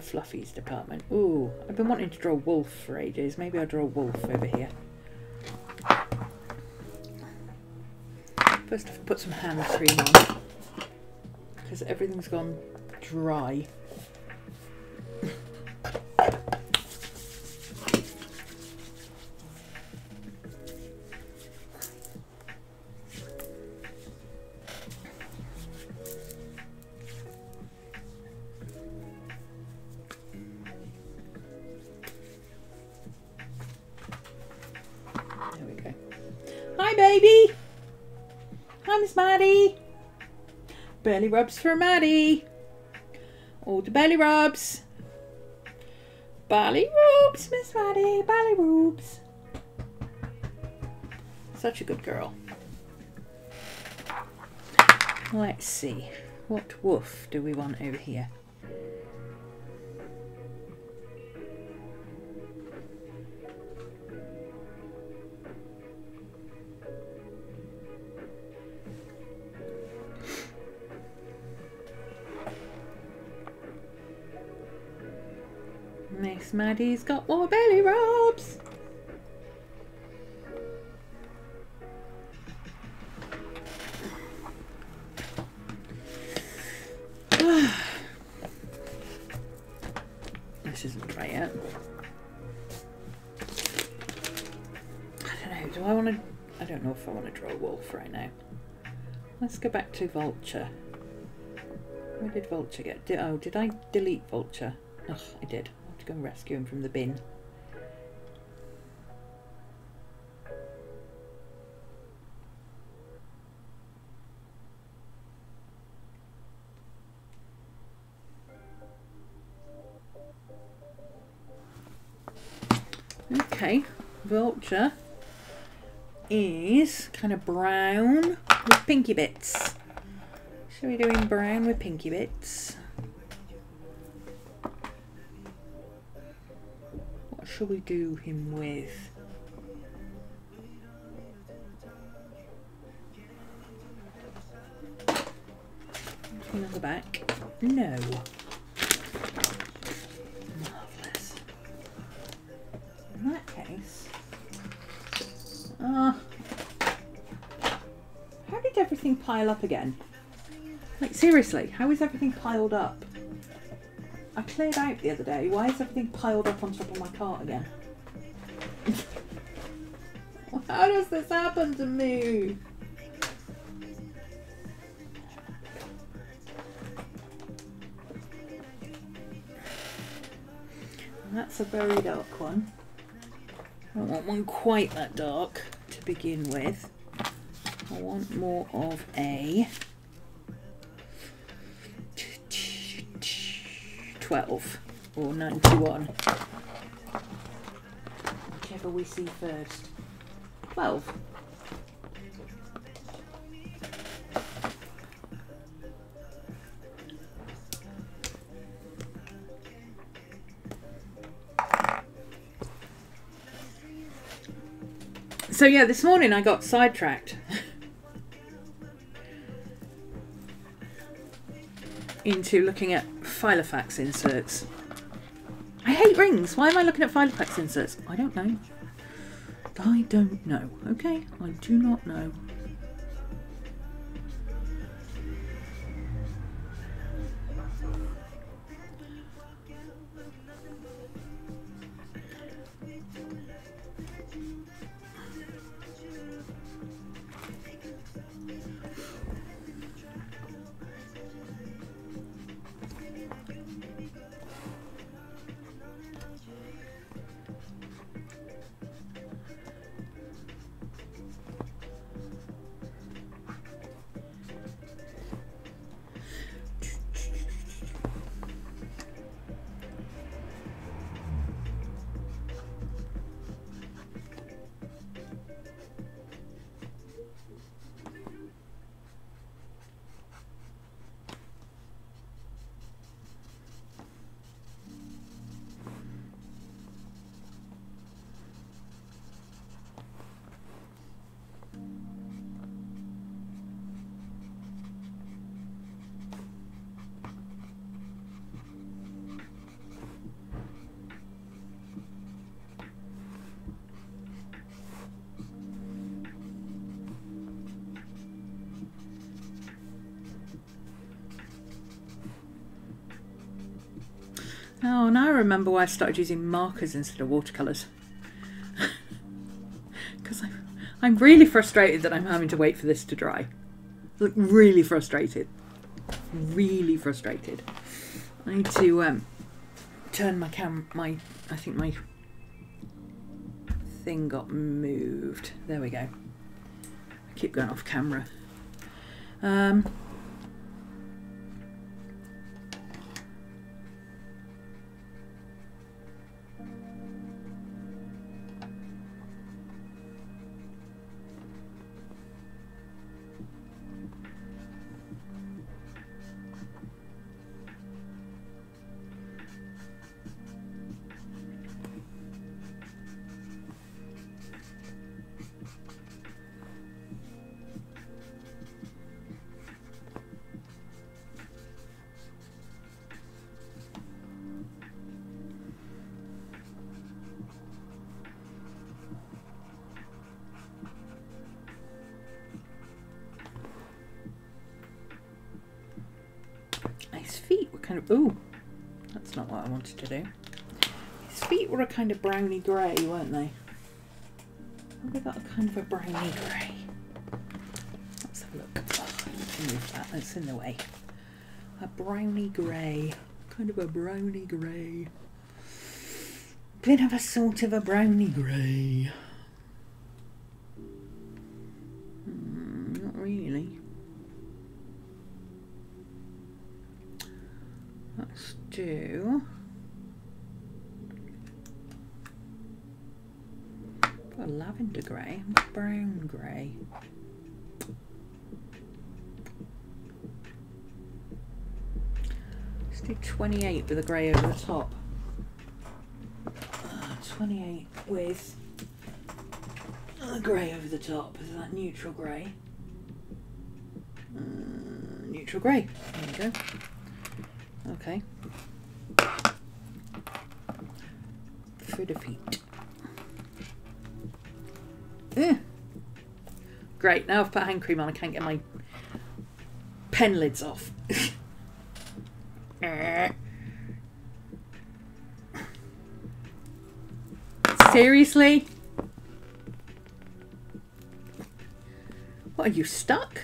The fluffies department? Ooh, I've been wanting to draw wolf for ages. Maybe I'll draw a wolf over here. First, I've put some hand cream on because everything's gone dry. Rubs for Maddie. All the belly rubs. Belly rubs, Miss Maddie. Belly rubs. Such a good girl. Let's see. What woof do we want over here? Maddie's got more belly rubs. this isn't dry yet. I don't know. Do I want to? I don't know if I want to draw a wolf right now. Let's go back to Vulture. Where did Vulture get? Did, oh, did I delete Vulture? Ugh, I did to go and rescue him from the bin. Okay, Vulture is kind of brown with pinky bits. So we're doing brown with pinky bits. Shall we do him with? Anything the back? No. Marvellous. In that case, uh, how did everything pile up again? Like seriously, how is everything piled up? I cleared out the other day. Why is everything piled up on top of my cart again? how does this happen to me? That's a very dark one. I don't want one quite that dark to begin with. I want more of a 12 or 91. Whichever we see first. 12. So yeah, this morning I got sidetracked. into looking at Filofax inserts. I hate rings. Why am I looking at Filofax inserts? I don't know. I don't know. Okay, I do not know. Remember why I started using markers instead of watercolours. Because I'm, I'm really frustrated that I'm having to wait for this to dry. Look, really frustrated. Really frustrated. I need to um, turn my cam, my, I think my thing got moved. There we go. I keep going off camera. Um, to do. His feet were a kind of browny grey, weren't they? They got a kind of a browny grey. Let's have a look. Oh, move that. That's in the way. A browny grey. Kind of a browny grey. Bit of a sort of a browny grey. Hmm, not really. Let's do. A lavender grey, brown grey. Let's do 28 with a grey over the top. Uh, 28 with a grey over the top. Is that neutral grey? Uh, neutral grey. There we go. Okay. For defeat. Yeah. Great, now I've put hand cream on, I can't get my pen lids off. Eh. Seriously? What, are you stuck?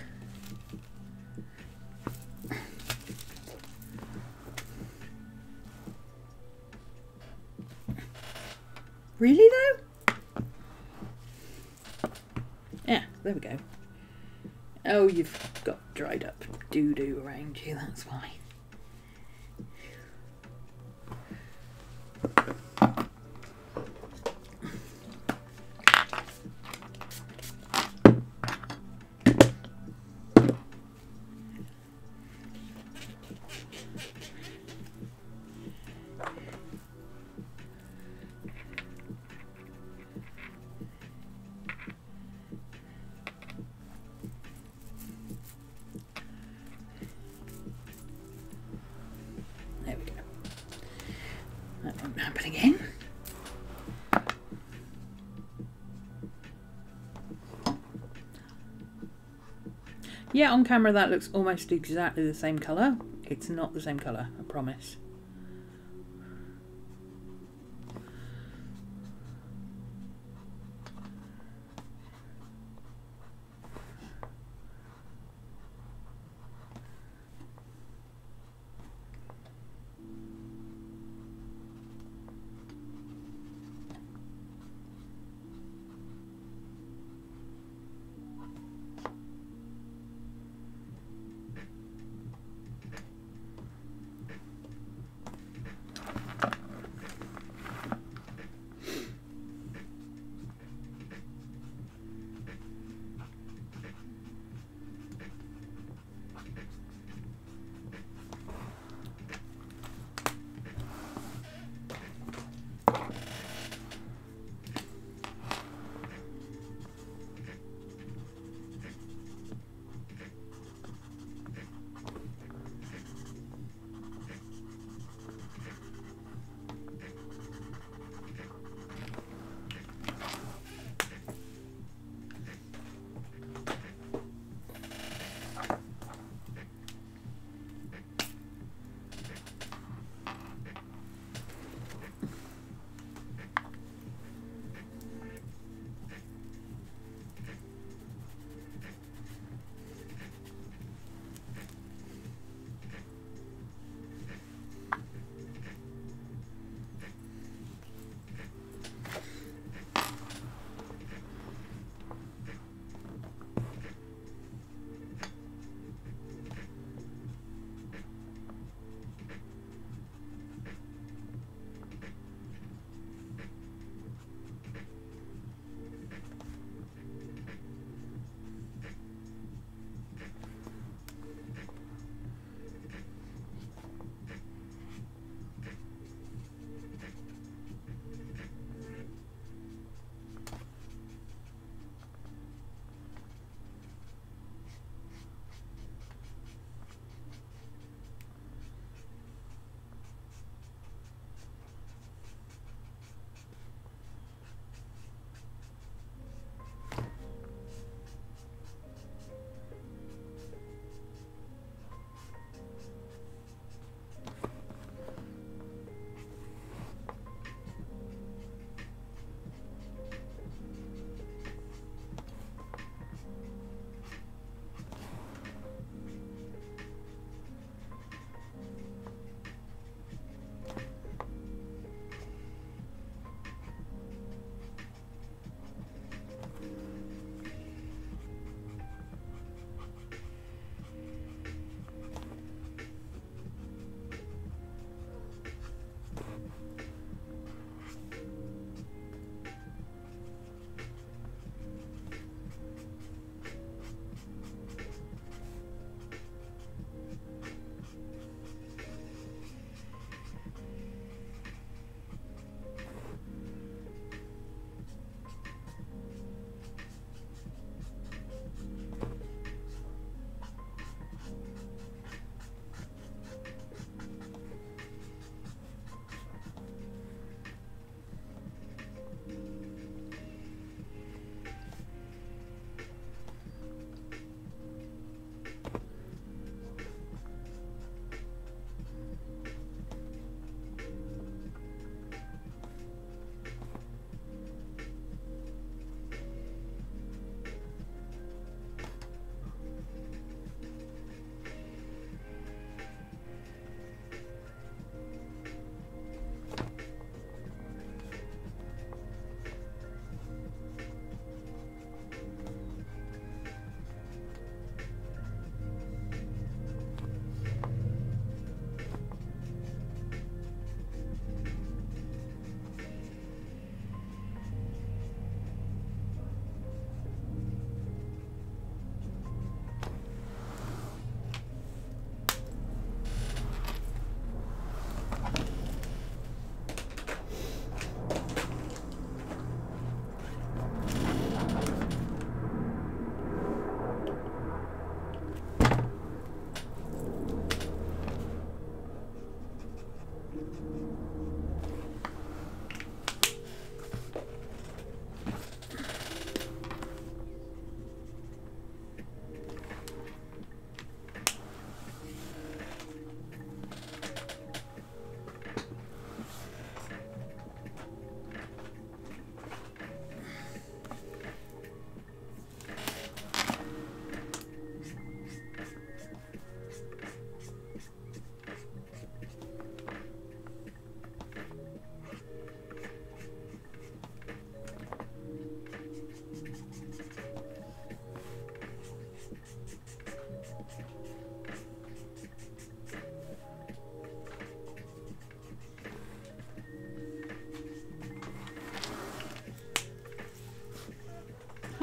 Really though? There we go. Oh, you've got dried up doo doo around you, that's why. Yeah, on camera that looks almost exactly the same colour. It's not the same colour, I promise.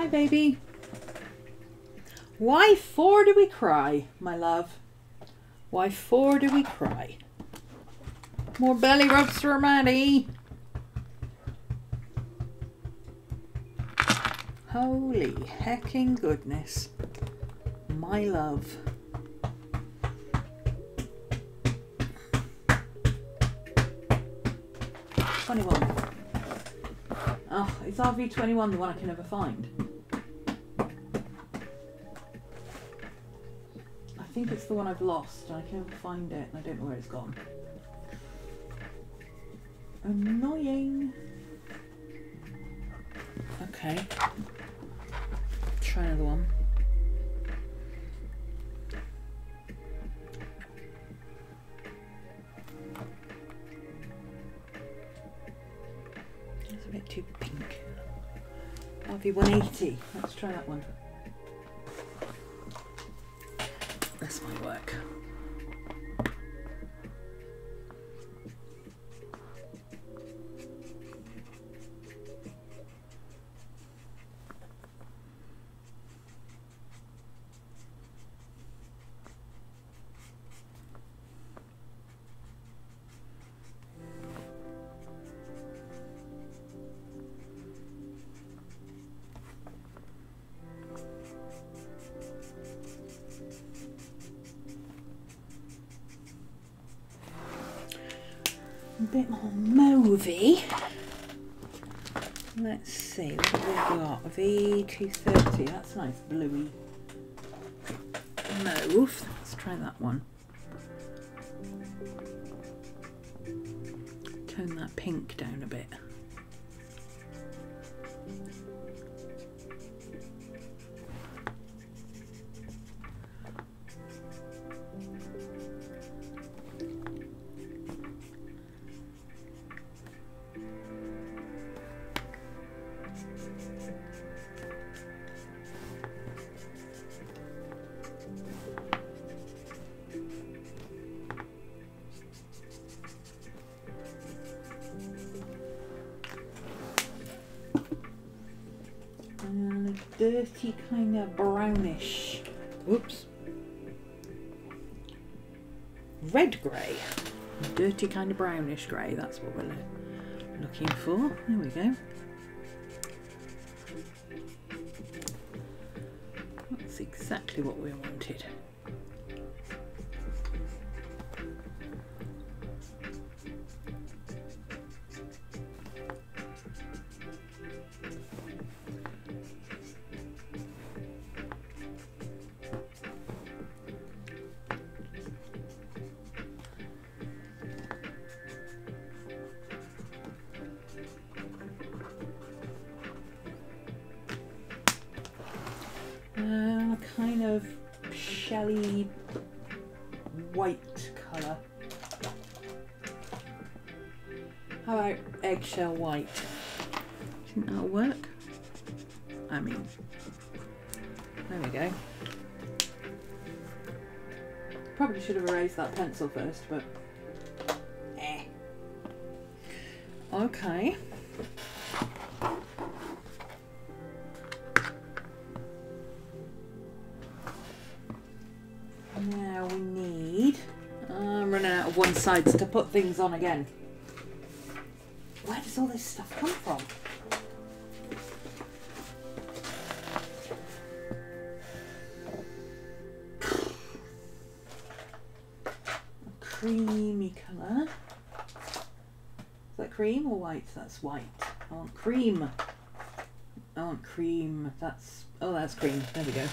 Hi, baby. Why for do we cry, my love? Why for do we cry? More belly rubs for Maddie. Holy hecking goodness. My love. Twenty-one. Oh, it's RV21 the one I can never find. Think it's the one I've lost I can't find it and I don't know where it's gone. Annoying. Okay. Try another one. That's a bit too pink. RV180. Let's try that one. V230, that's nice bluey mauve. Let's try that one. Dirty kind of brownish. Oops. Red grey. Dirty kind of brownish grey. That's what we're looking for. There we go. Eggshell white? Think that'll work? I mean, there we go. Probably should have erased that pencil first, but eh. Okay. Now we need. I'm running out of one sides to put things on again. Does all this stuff come from? A creamy colour. Is that cream or white? That's white. I want cream. I want cream. That's oh, that's cream. There we go.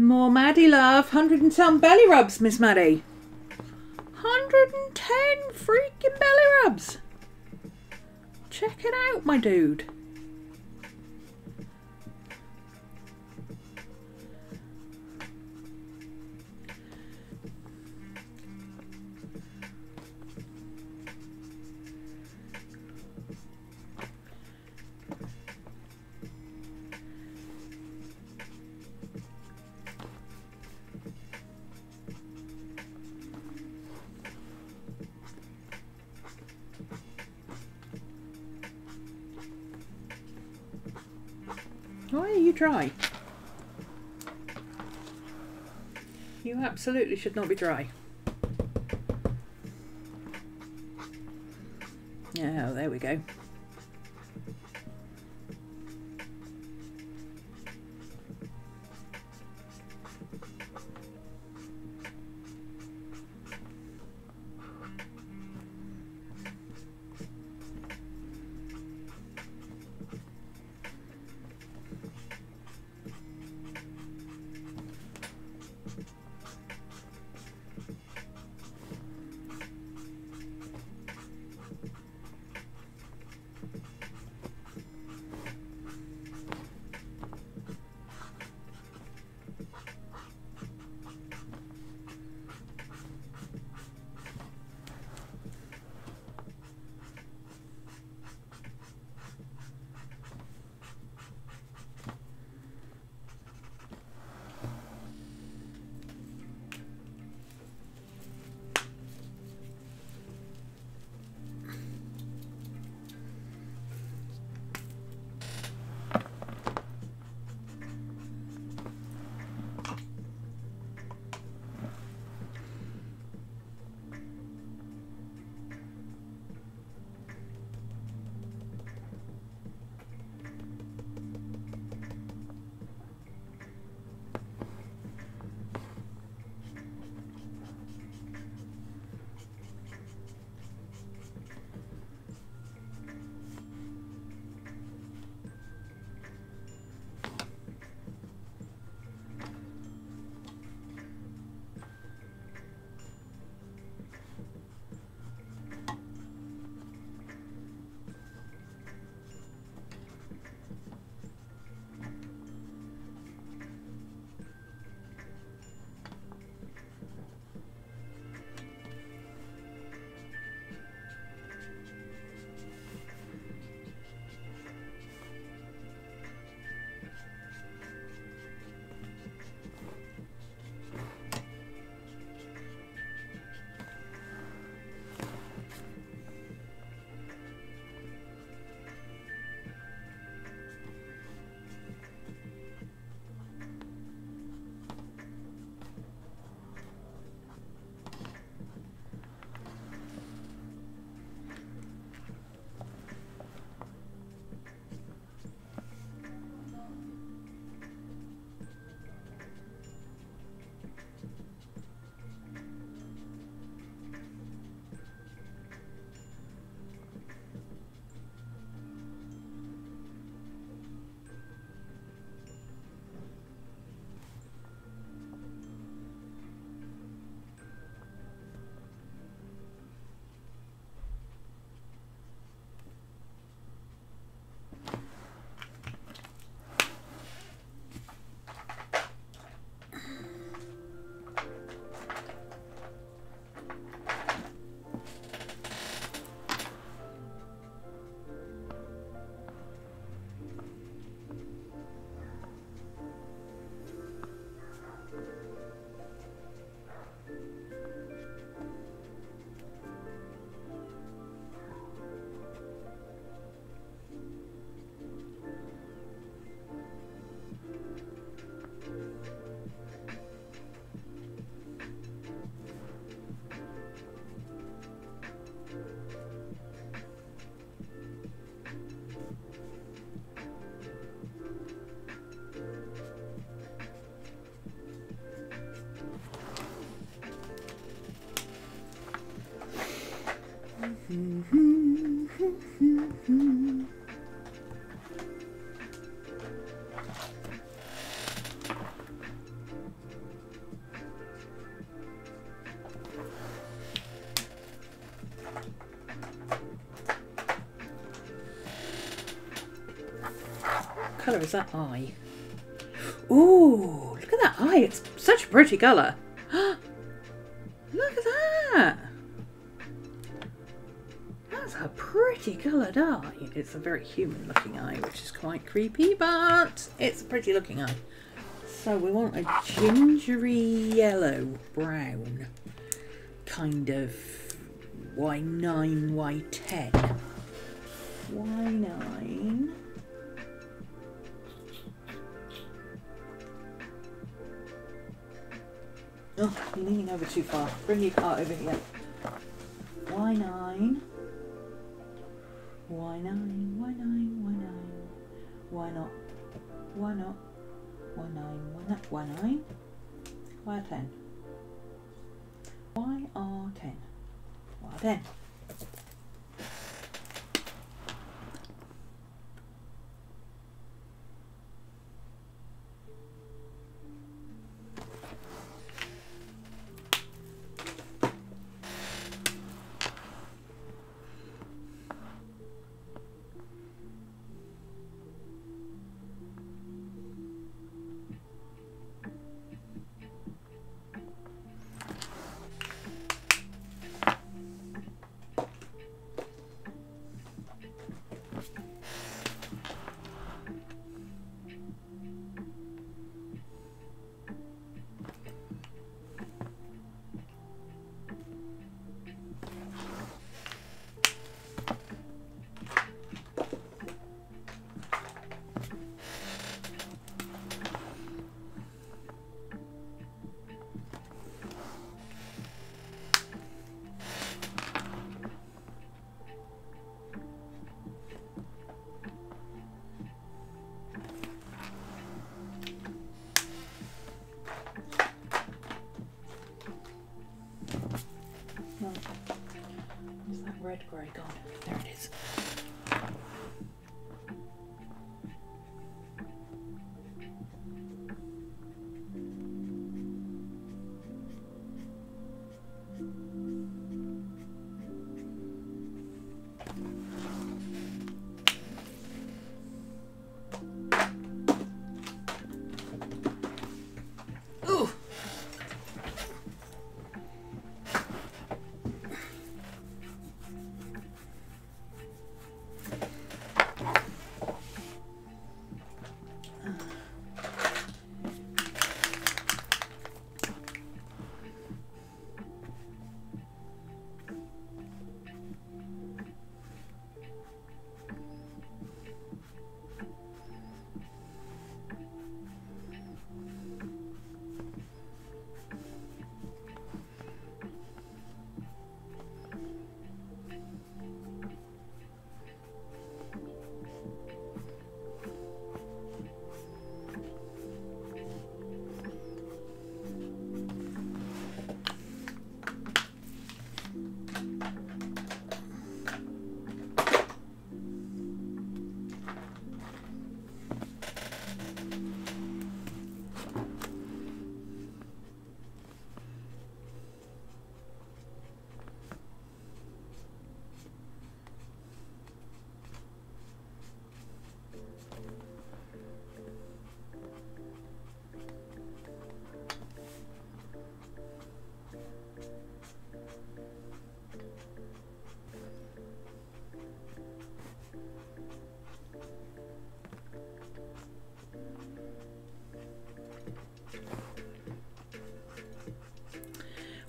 More Maddie love. 100 and some belly rubs, Miss Maddie. 110 freaking belly rubs. Check it out, my dude. Dry? You absolutely should not be dry. Yeah, there we go. Colour is that eye? Ooh, look at that eye. It's such a pretty colour. eye. Uh, it's a very human looking eye, which is quite creepy, but it's a pretty looking eye. So we want a gingery yellow brown kind of Y9, Y10. Y9. Oh, you're leaning over too far. Bring your cart over here. 10. Why are 10? Why then?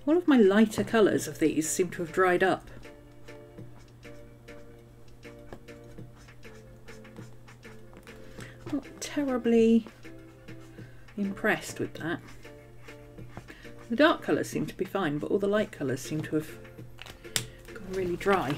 All of my lighter colours of these seem to have dried up. Terribly impressed with that. The dark colours seem to be fine, but all the light colours seem to have gone really dry.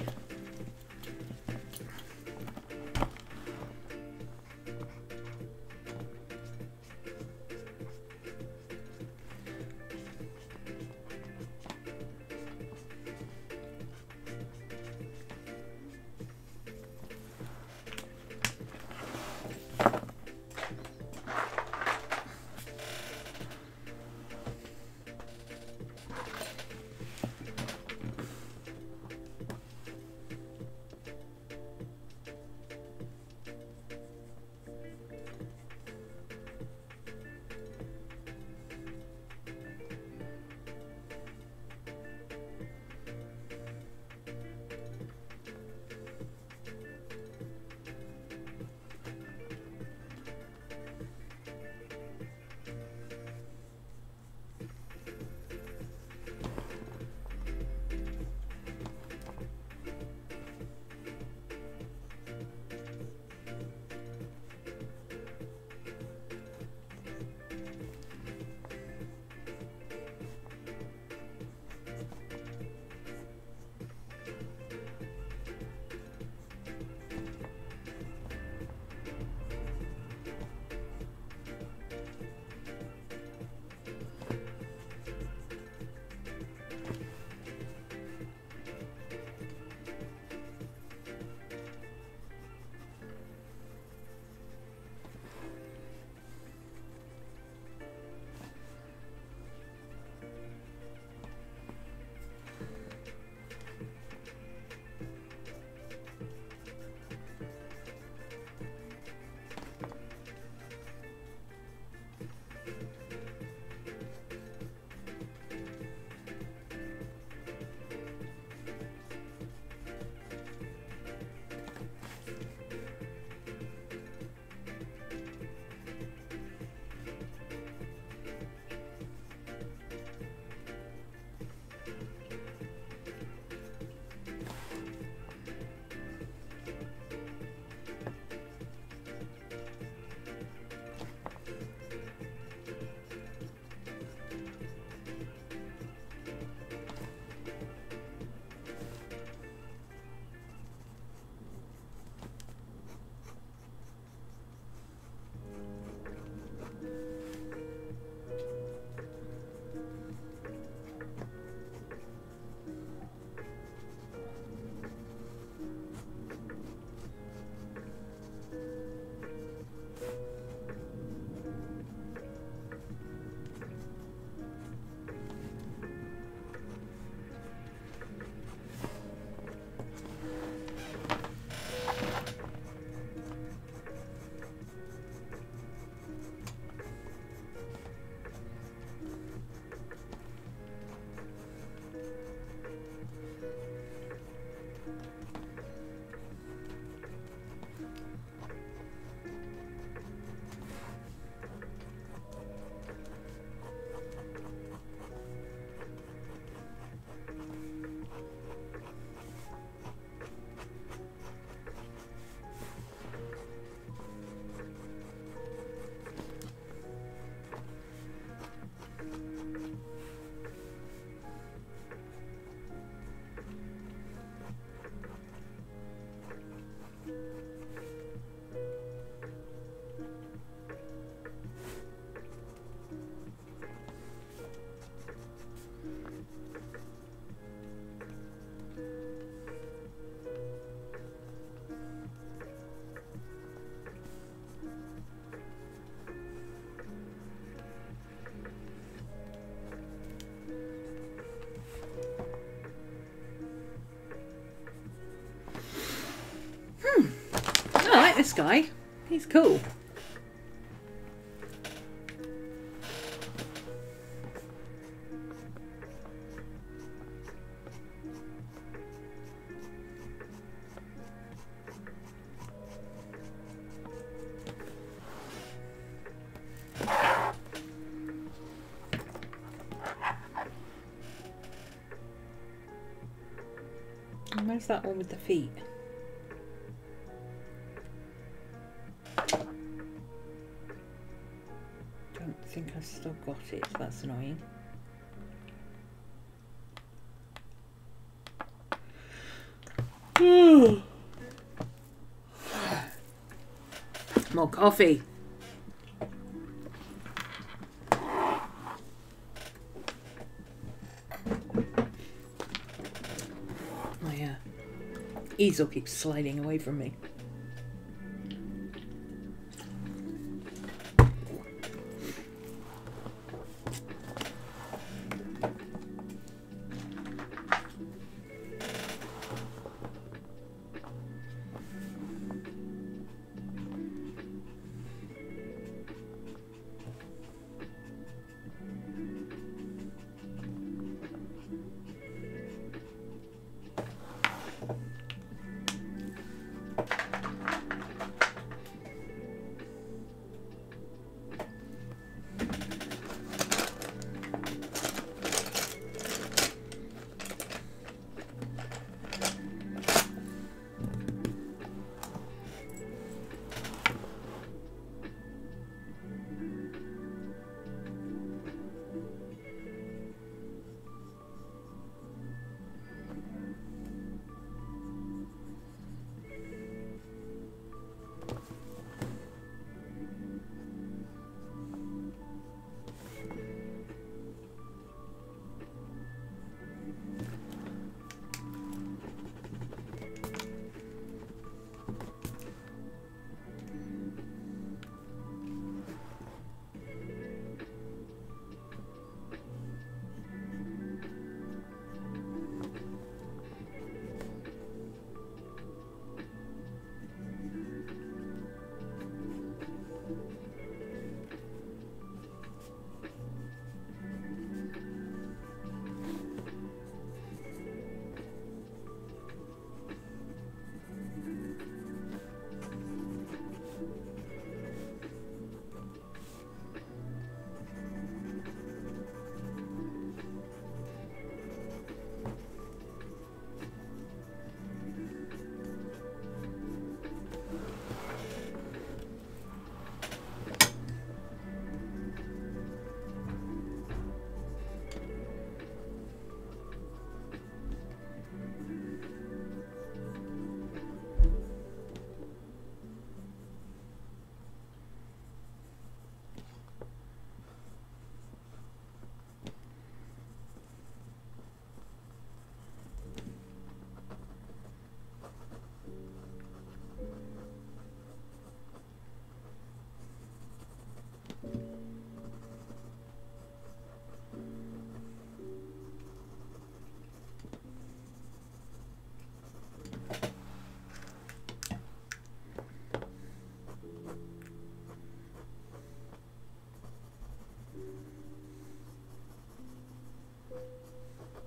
Like this guy. He's cool. Where's that one with the feet? Got it. That's annoying. More coffee. Uh, easel keeps sliding away from me.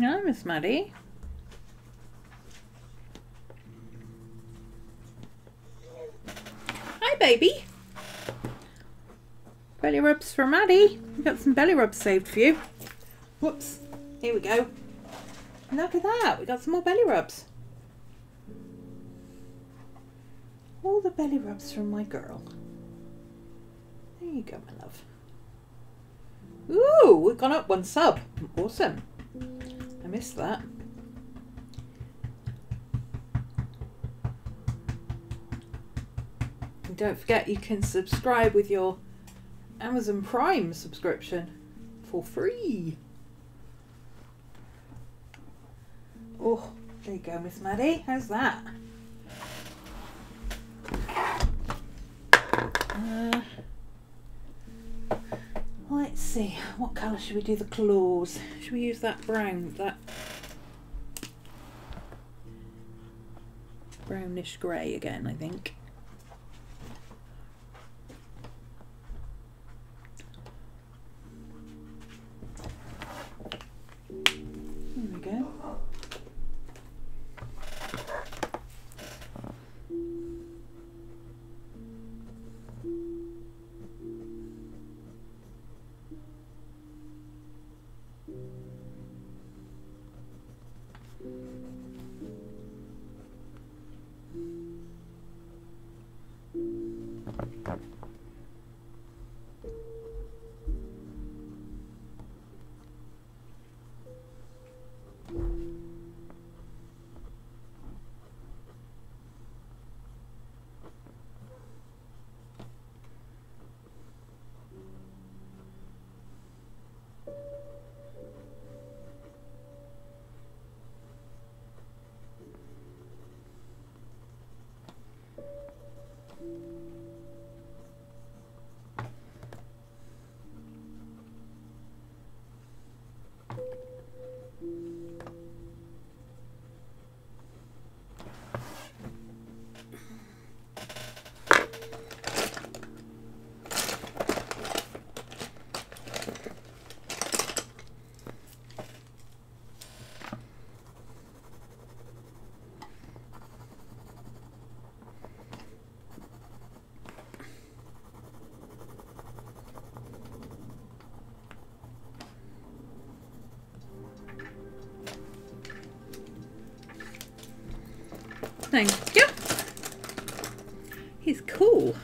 Hi, Miss Maddie. Hi, baby. Belly rubs for Maddie. We've got some belly rubs saved for you. Whoops. Here we go. Look at that. We got some more belly rubs. All the belly rubs from my girl. There you go, my love. Ooh, we've gone up one sub. Awesome. That. And don't forget you can subscribe with your Amazon Prime subscription for free. Oh, there you go, Miss Maddie. How's that? Uh, let's see. What colour should we do the claws? Should we use that brown? That brownish grey again, I think. Thank you. He's cool.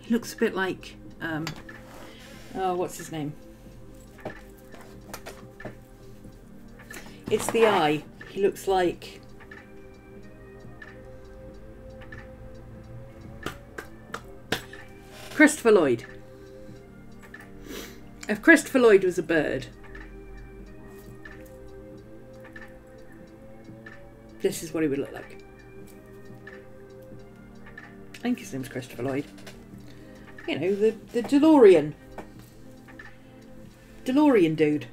He looks a bit like what's his name? It's the eye. He looks like. Christopher Lloyd. If Christopher Lloyd was a bird, this is what he would look like. I think his name's Christopher Lloyd. You know, the, the DeLorean. DeLorean dude.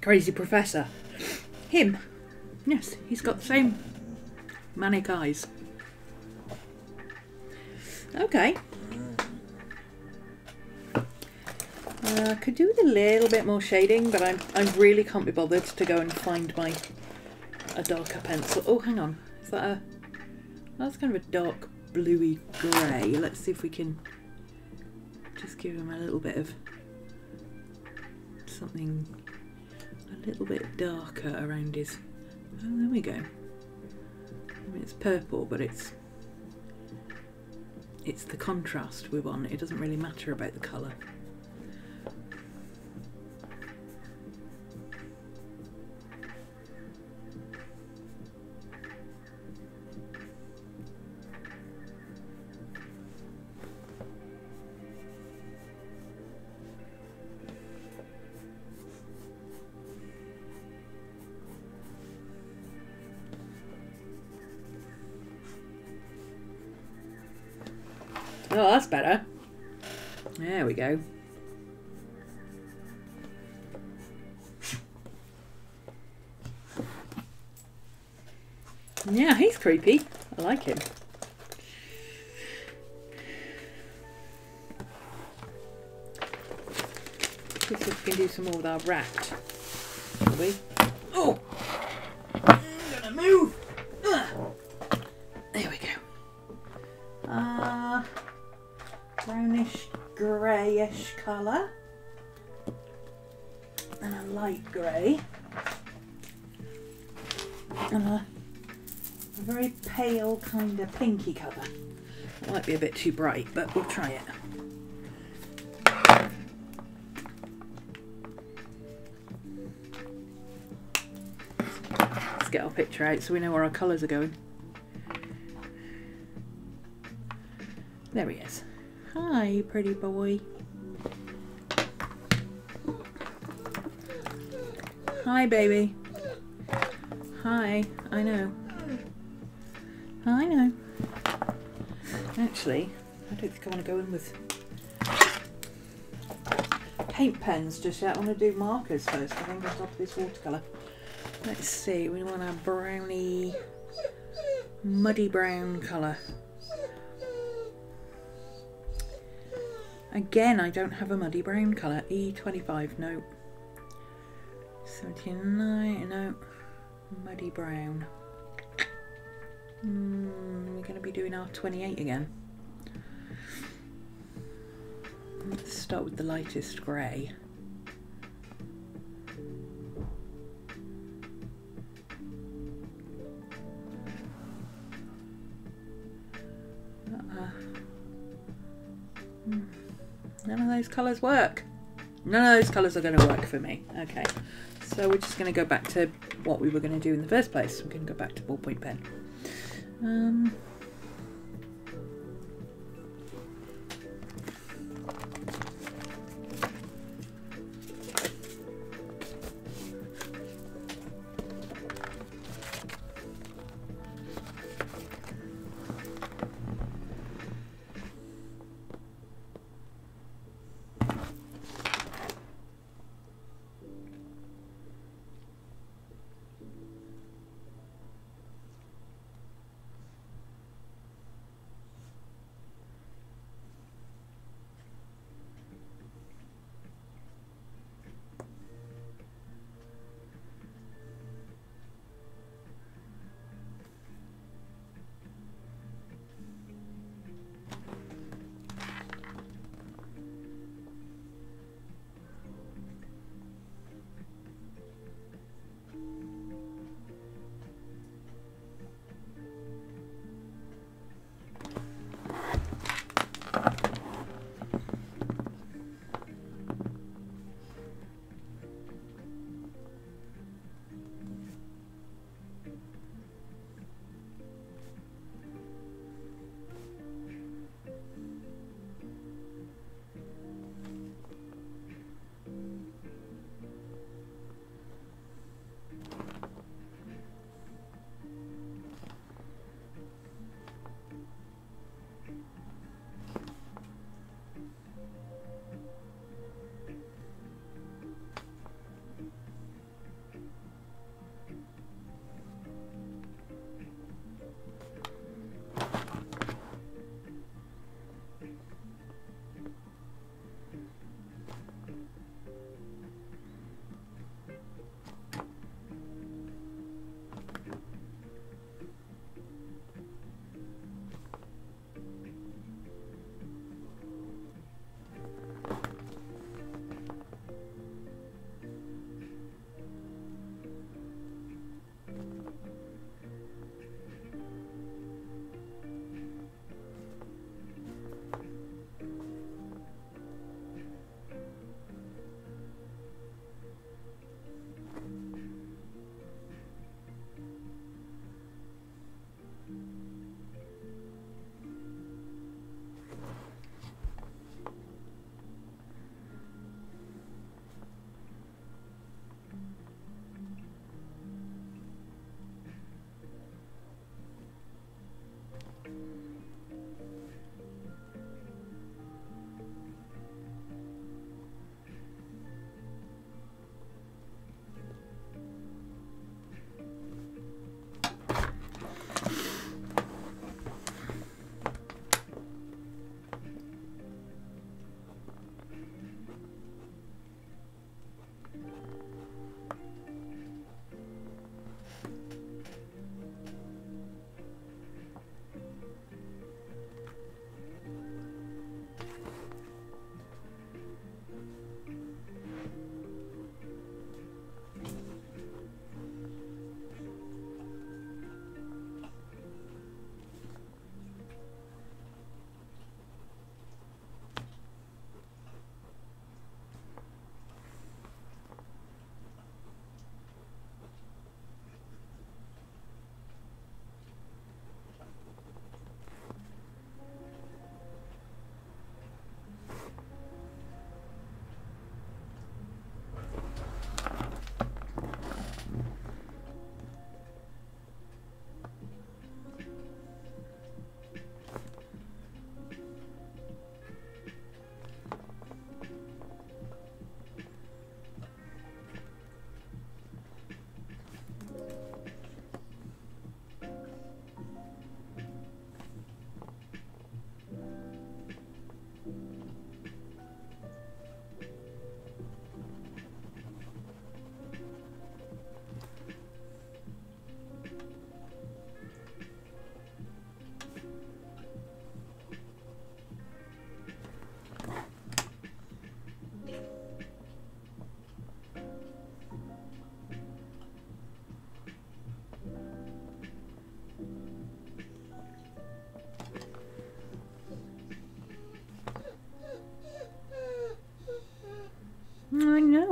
Crazy professor. Him. Yes, he's got the same manic eyes. Okay. Uh, could do with a little bit more shading, but I'm, I really can't be bothered to go and find my a darker pencil. Oh, hang on. Is that a... That's kind of a dark bluey grey. Let's see if we can give him a little bit of something a little bit darker around his... Oh, there we go. I mean, it's purple, but it's it's the contrast we want. It doesn't really matter about the colour. Creepy. I like him. See if we can do some more with our rat. Pinky colour. It might be a bit too bright, but we'll try it. Let's get our picture out so we know where our colours are going. There he is. Hi, pretty boy. Hi, baby. Hi, I know. Actually, I don't think I want to go in with paint pens just yet. I want to do markers first, I think, on top of this watercolour. Let's see, we want a browny, muddy brown colour. Again, I don't have a muddy brown colour. E25, no. 79, no. Muddy brown. Mm, we're going to be doing our 28 again. Start with the lightest grey. Uh-uh. Hmm. None of those colours work. None of those colours are going to work for me. Okay, so we're just going to go back to what we were going to do in the first place. We're going to go back to ballpoint pen. Um,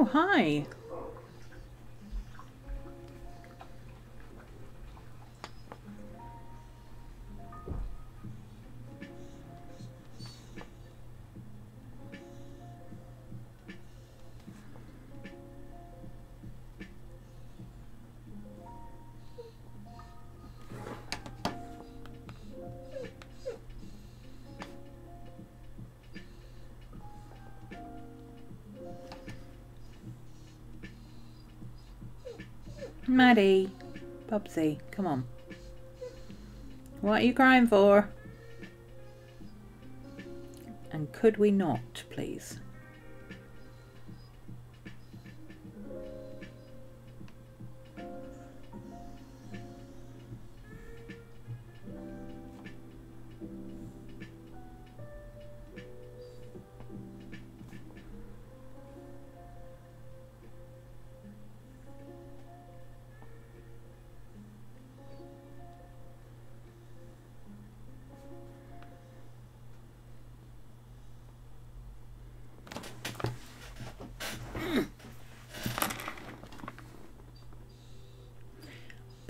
Oh, hi. Maddie, Bubsy, come on. What are you crying for? And could we not,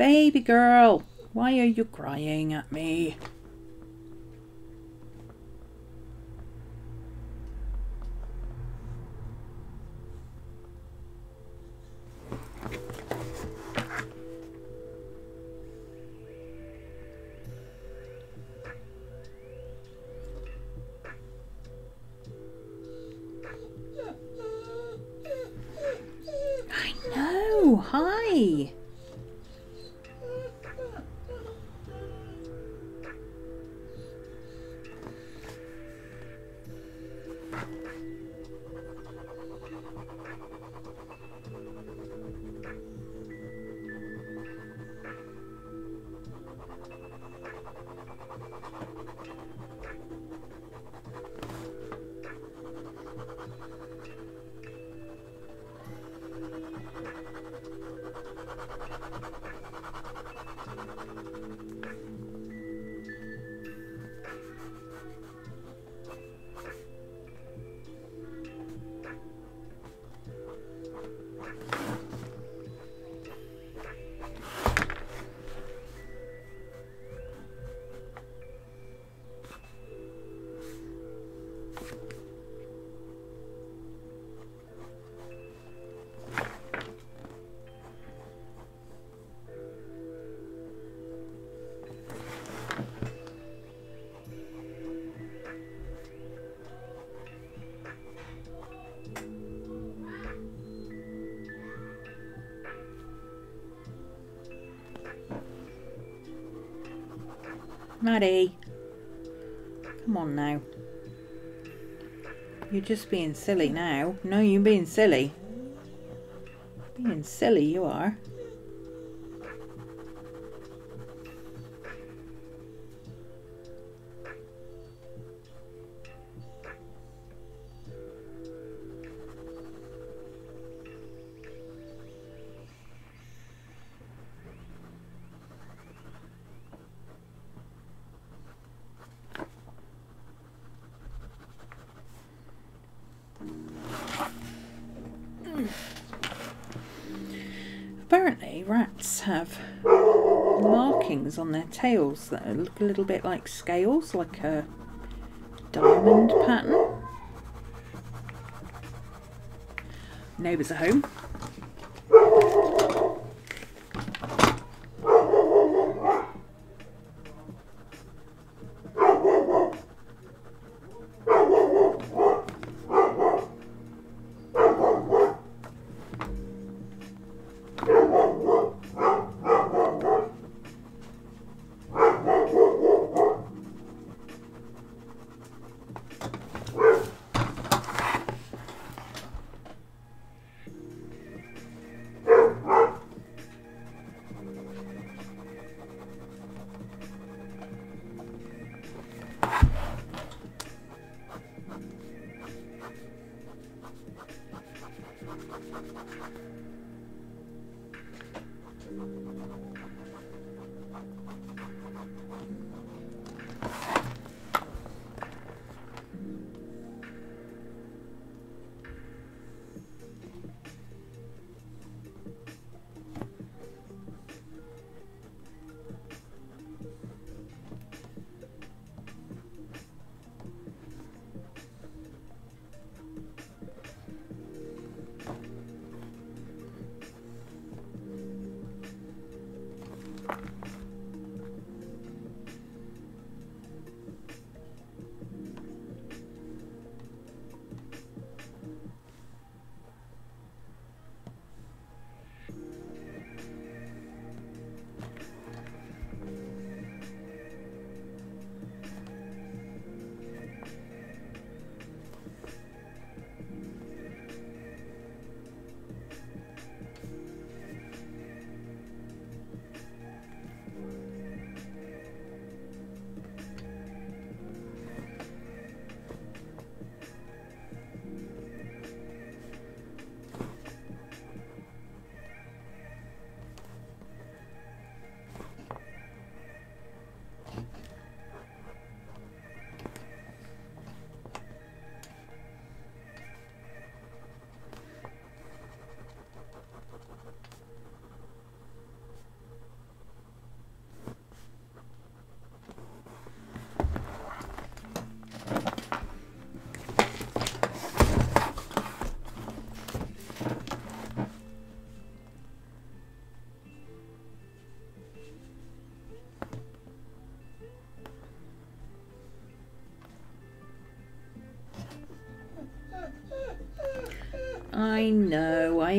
Baby girl, why are you crying at me? Maddie. Come on now. You're just being silly now. No, you're being silly. Being silly, you are. Tails that look a little bit like scales, like a diamond pattern. Neighbours are home.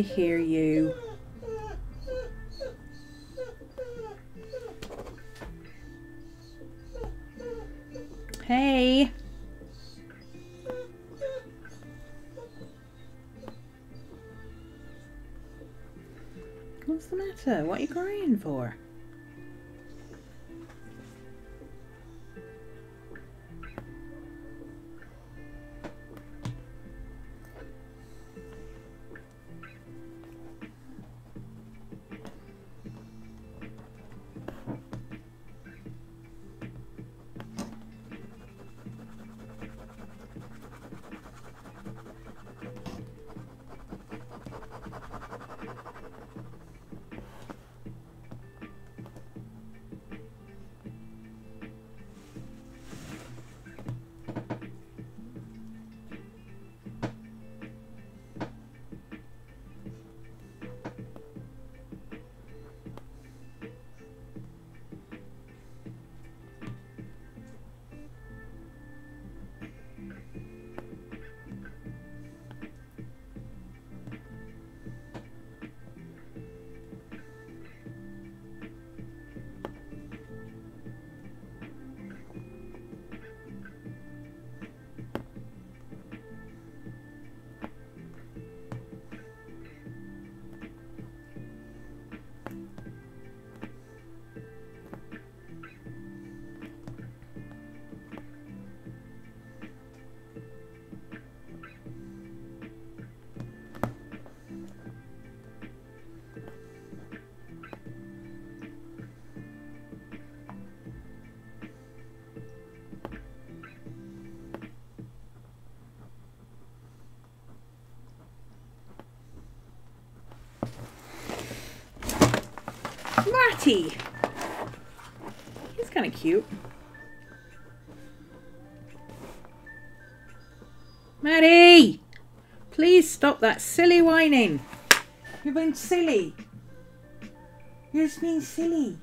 Hear you. Hey. What's the matter? What are you crying for? Marty! He's kind of cute. Maddie! Please stop that silly whining. You've been silly. You've been silly.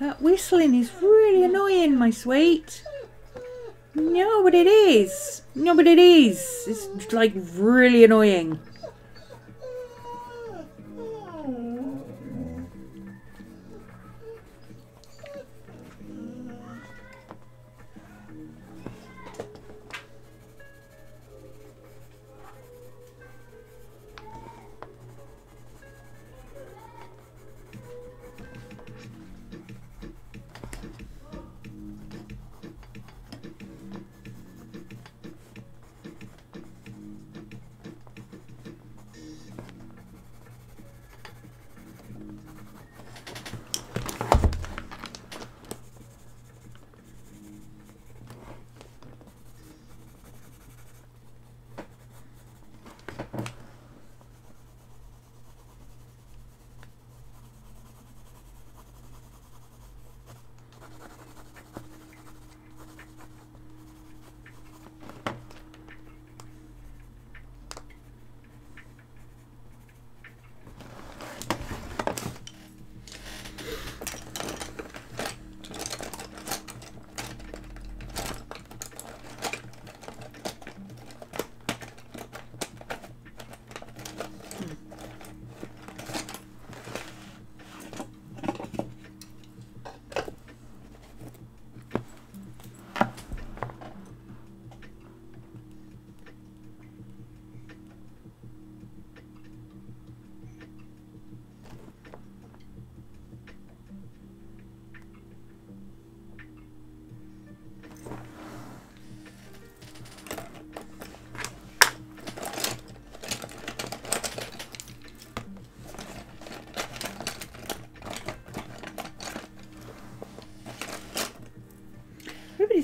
That whistling is really annoying, my sweet. No, but it is. No, but it is. It's like really annoying.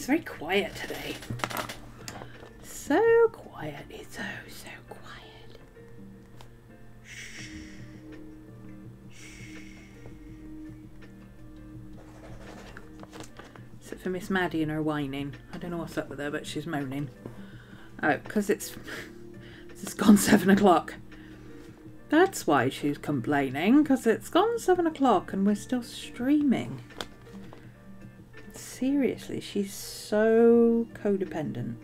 Everybody's very quiet today. So quiet. It's so, so quiet. Shh. Shh. Except for Miss Maddie and her whining. I don't know what's up with her, but she's moaning. Oh, because it's it's gone seven o'clock. That's why she's complaining, because it's gone seven o'clock and we're still streaming. Seriously, she's so codependent.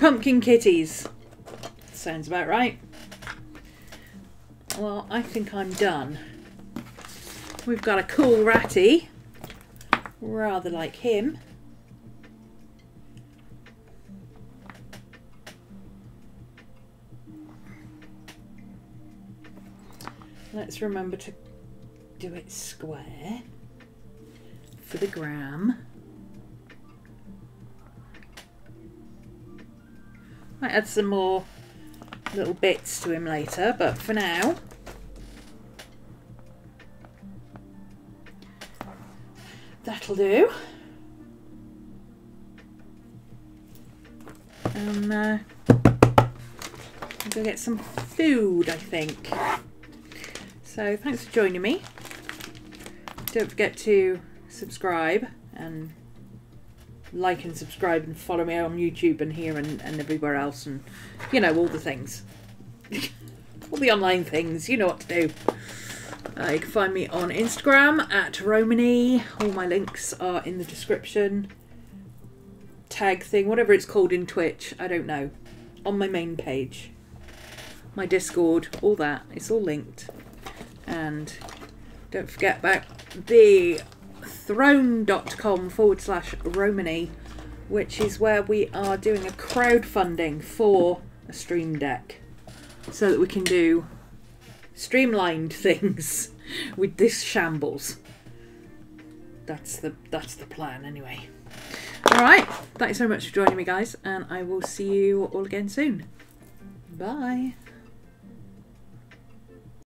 Pumpkin kitties. Sounds about right. Well, I think I'm done. We've got a cool ratty. Rather like him. Let's remember to do it square for the gram. Might add some more little bits to him later, but for now, that'll do. And uh, go get some food, I think. So thanks for joining me. Don't forget to subscribe and like and subscribe and follow me on YouTube and here and, and everywhere else and you know all the things. all the online things, you know what to do. Uh, you can find me on Instagram at Rhomany. All my links are in the description. Tag thing, whatever it's called in Twitch, I don't know. On my main page. My Discord, all that. It's all linked. And don't forget about the throne.com forward slash Rhomany, which is where we are doing a crowdfunding for a Stream Deck. so that we can do streamlined things with this shambles. That's the that's the plan anyway. All right. Thanks so much for joining me, guys, and I will see you all again soon. Bye.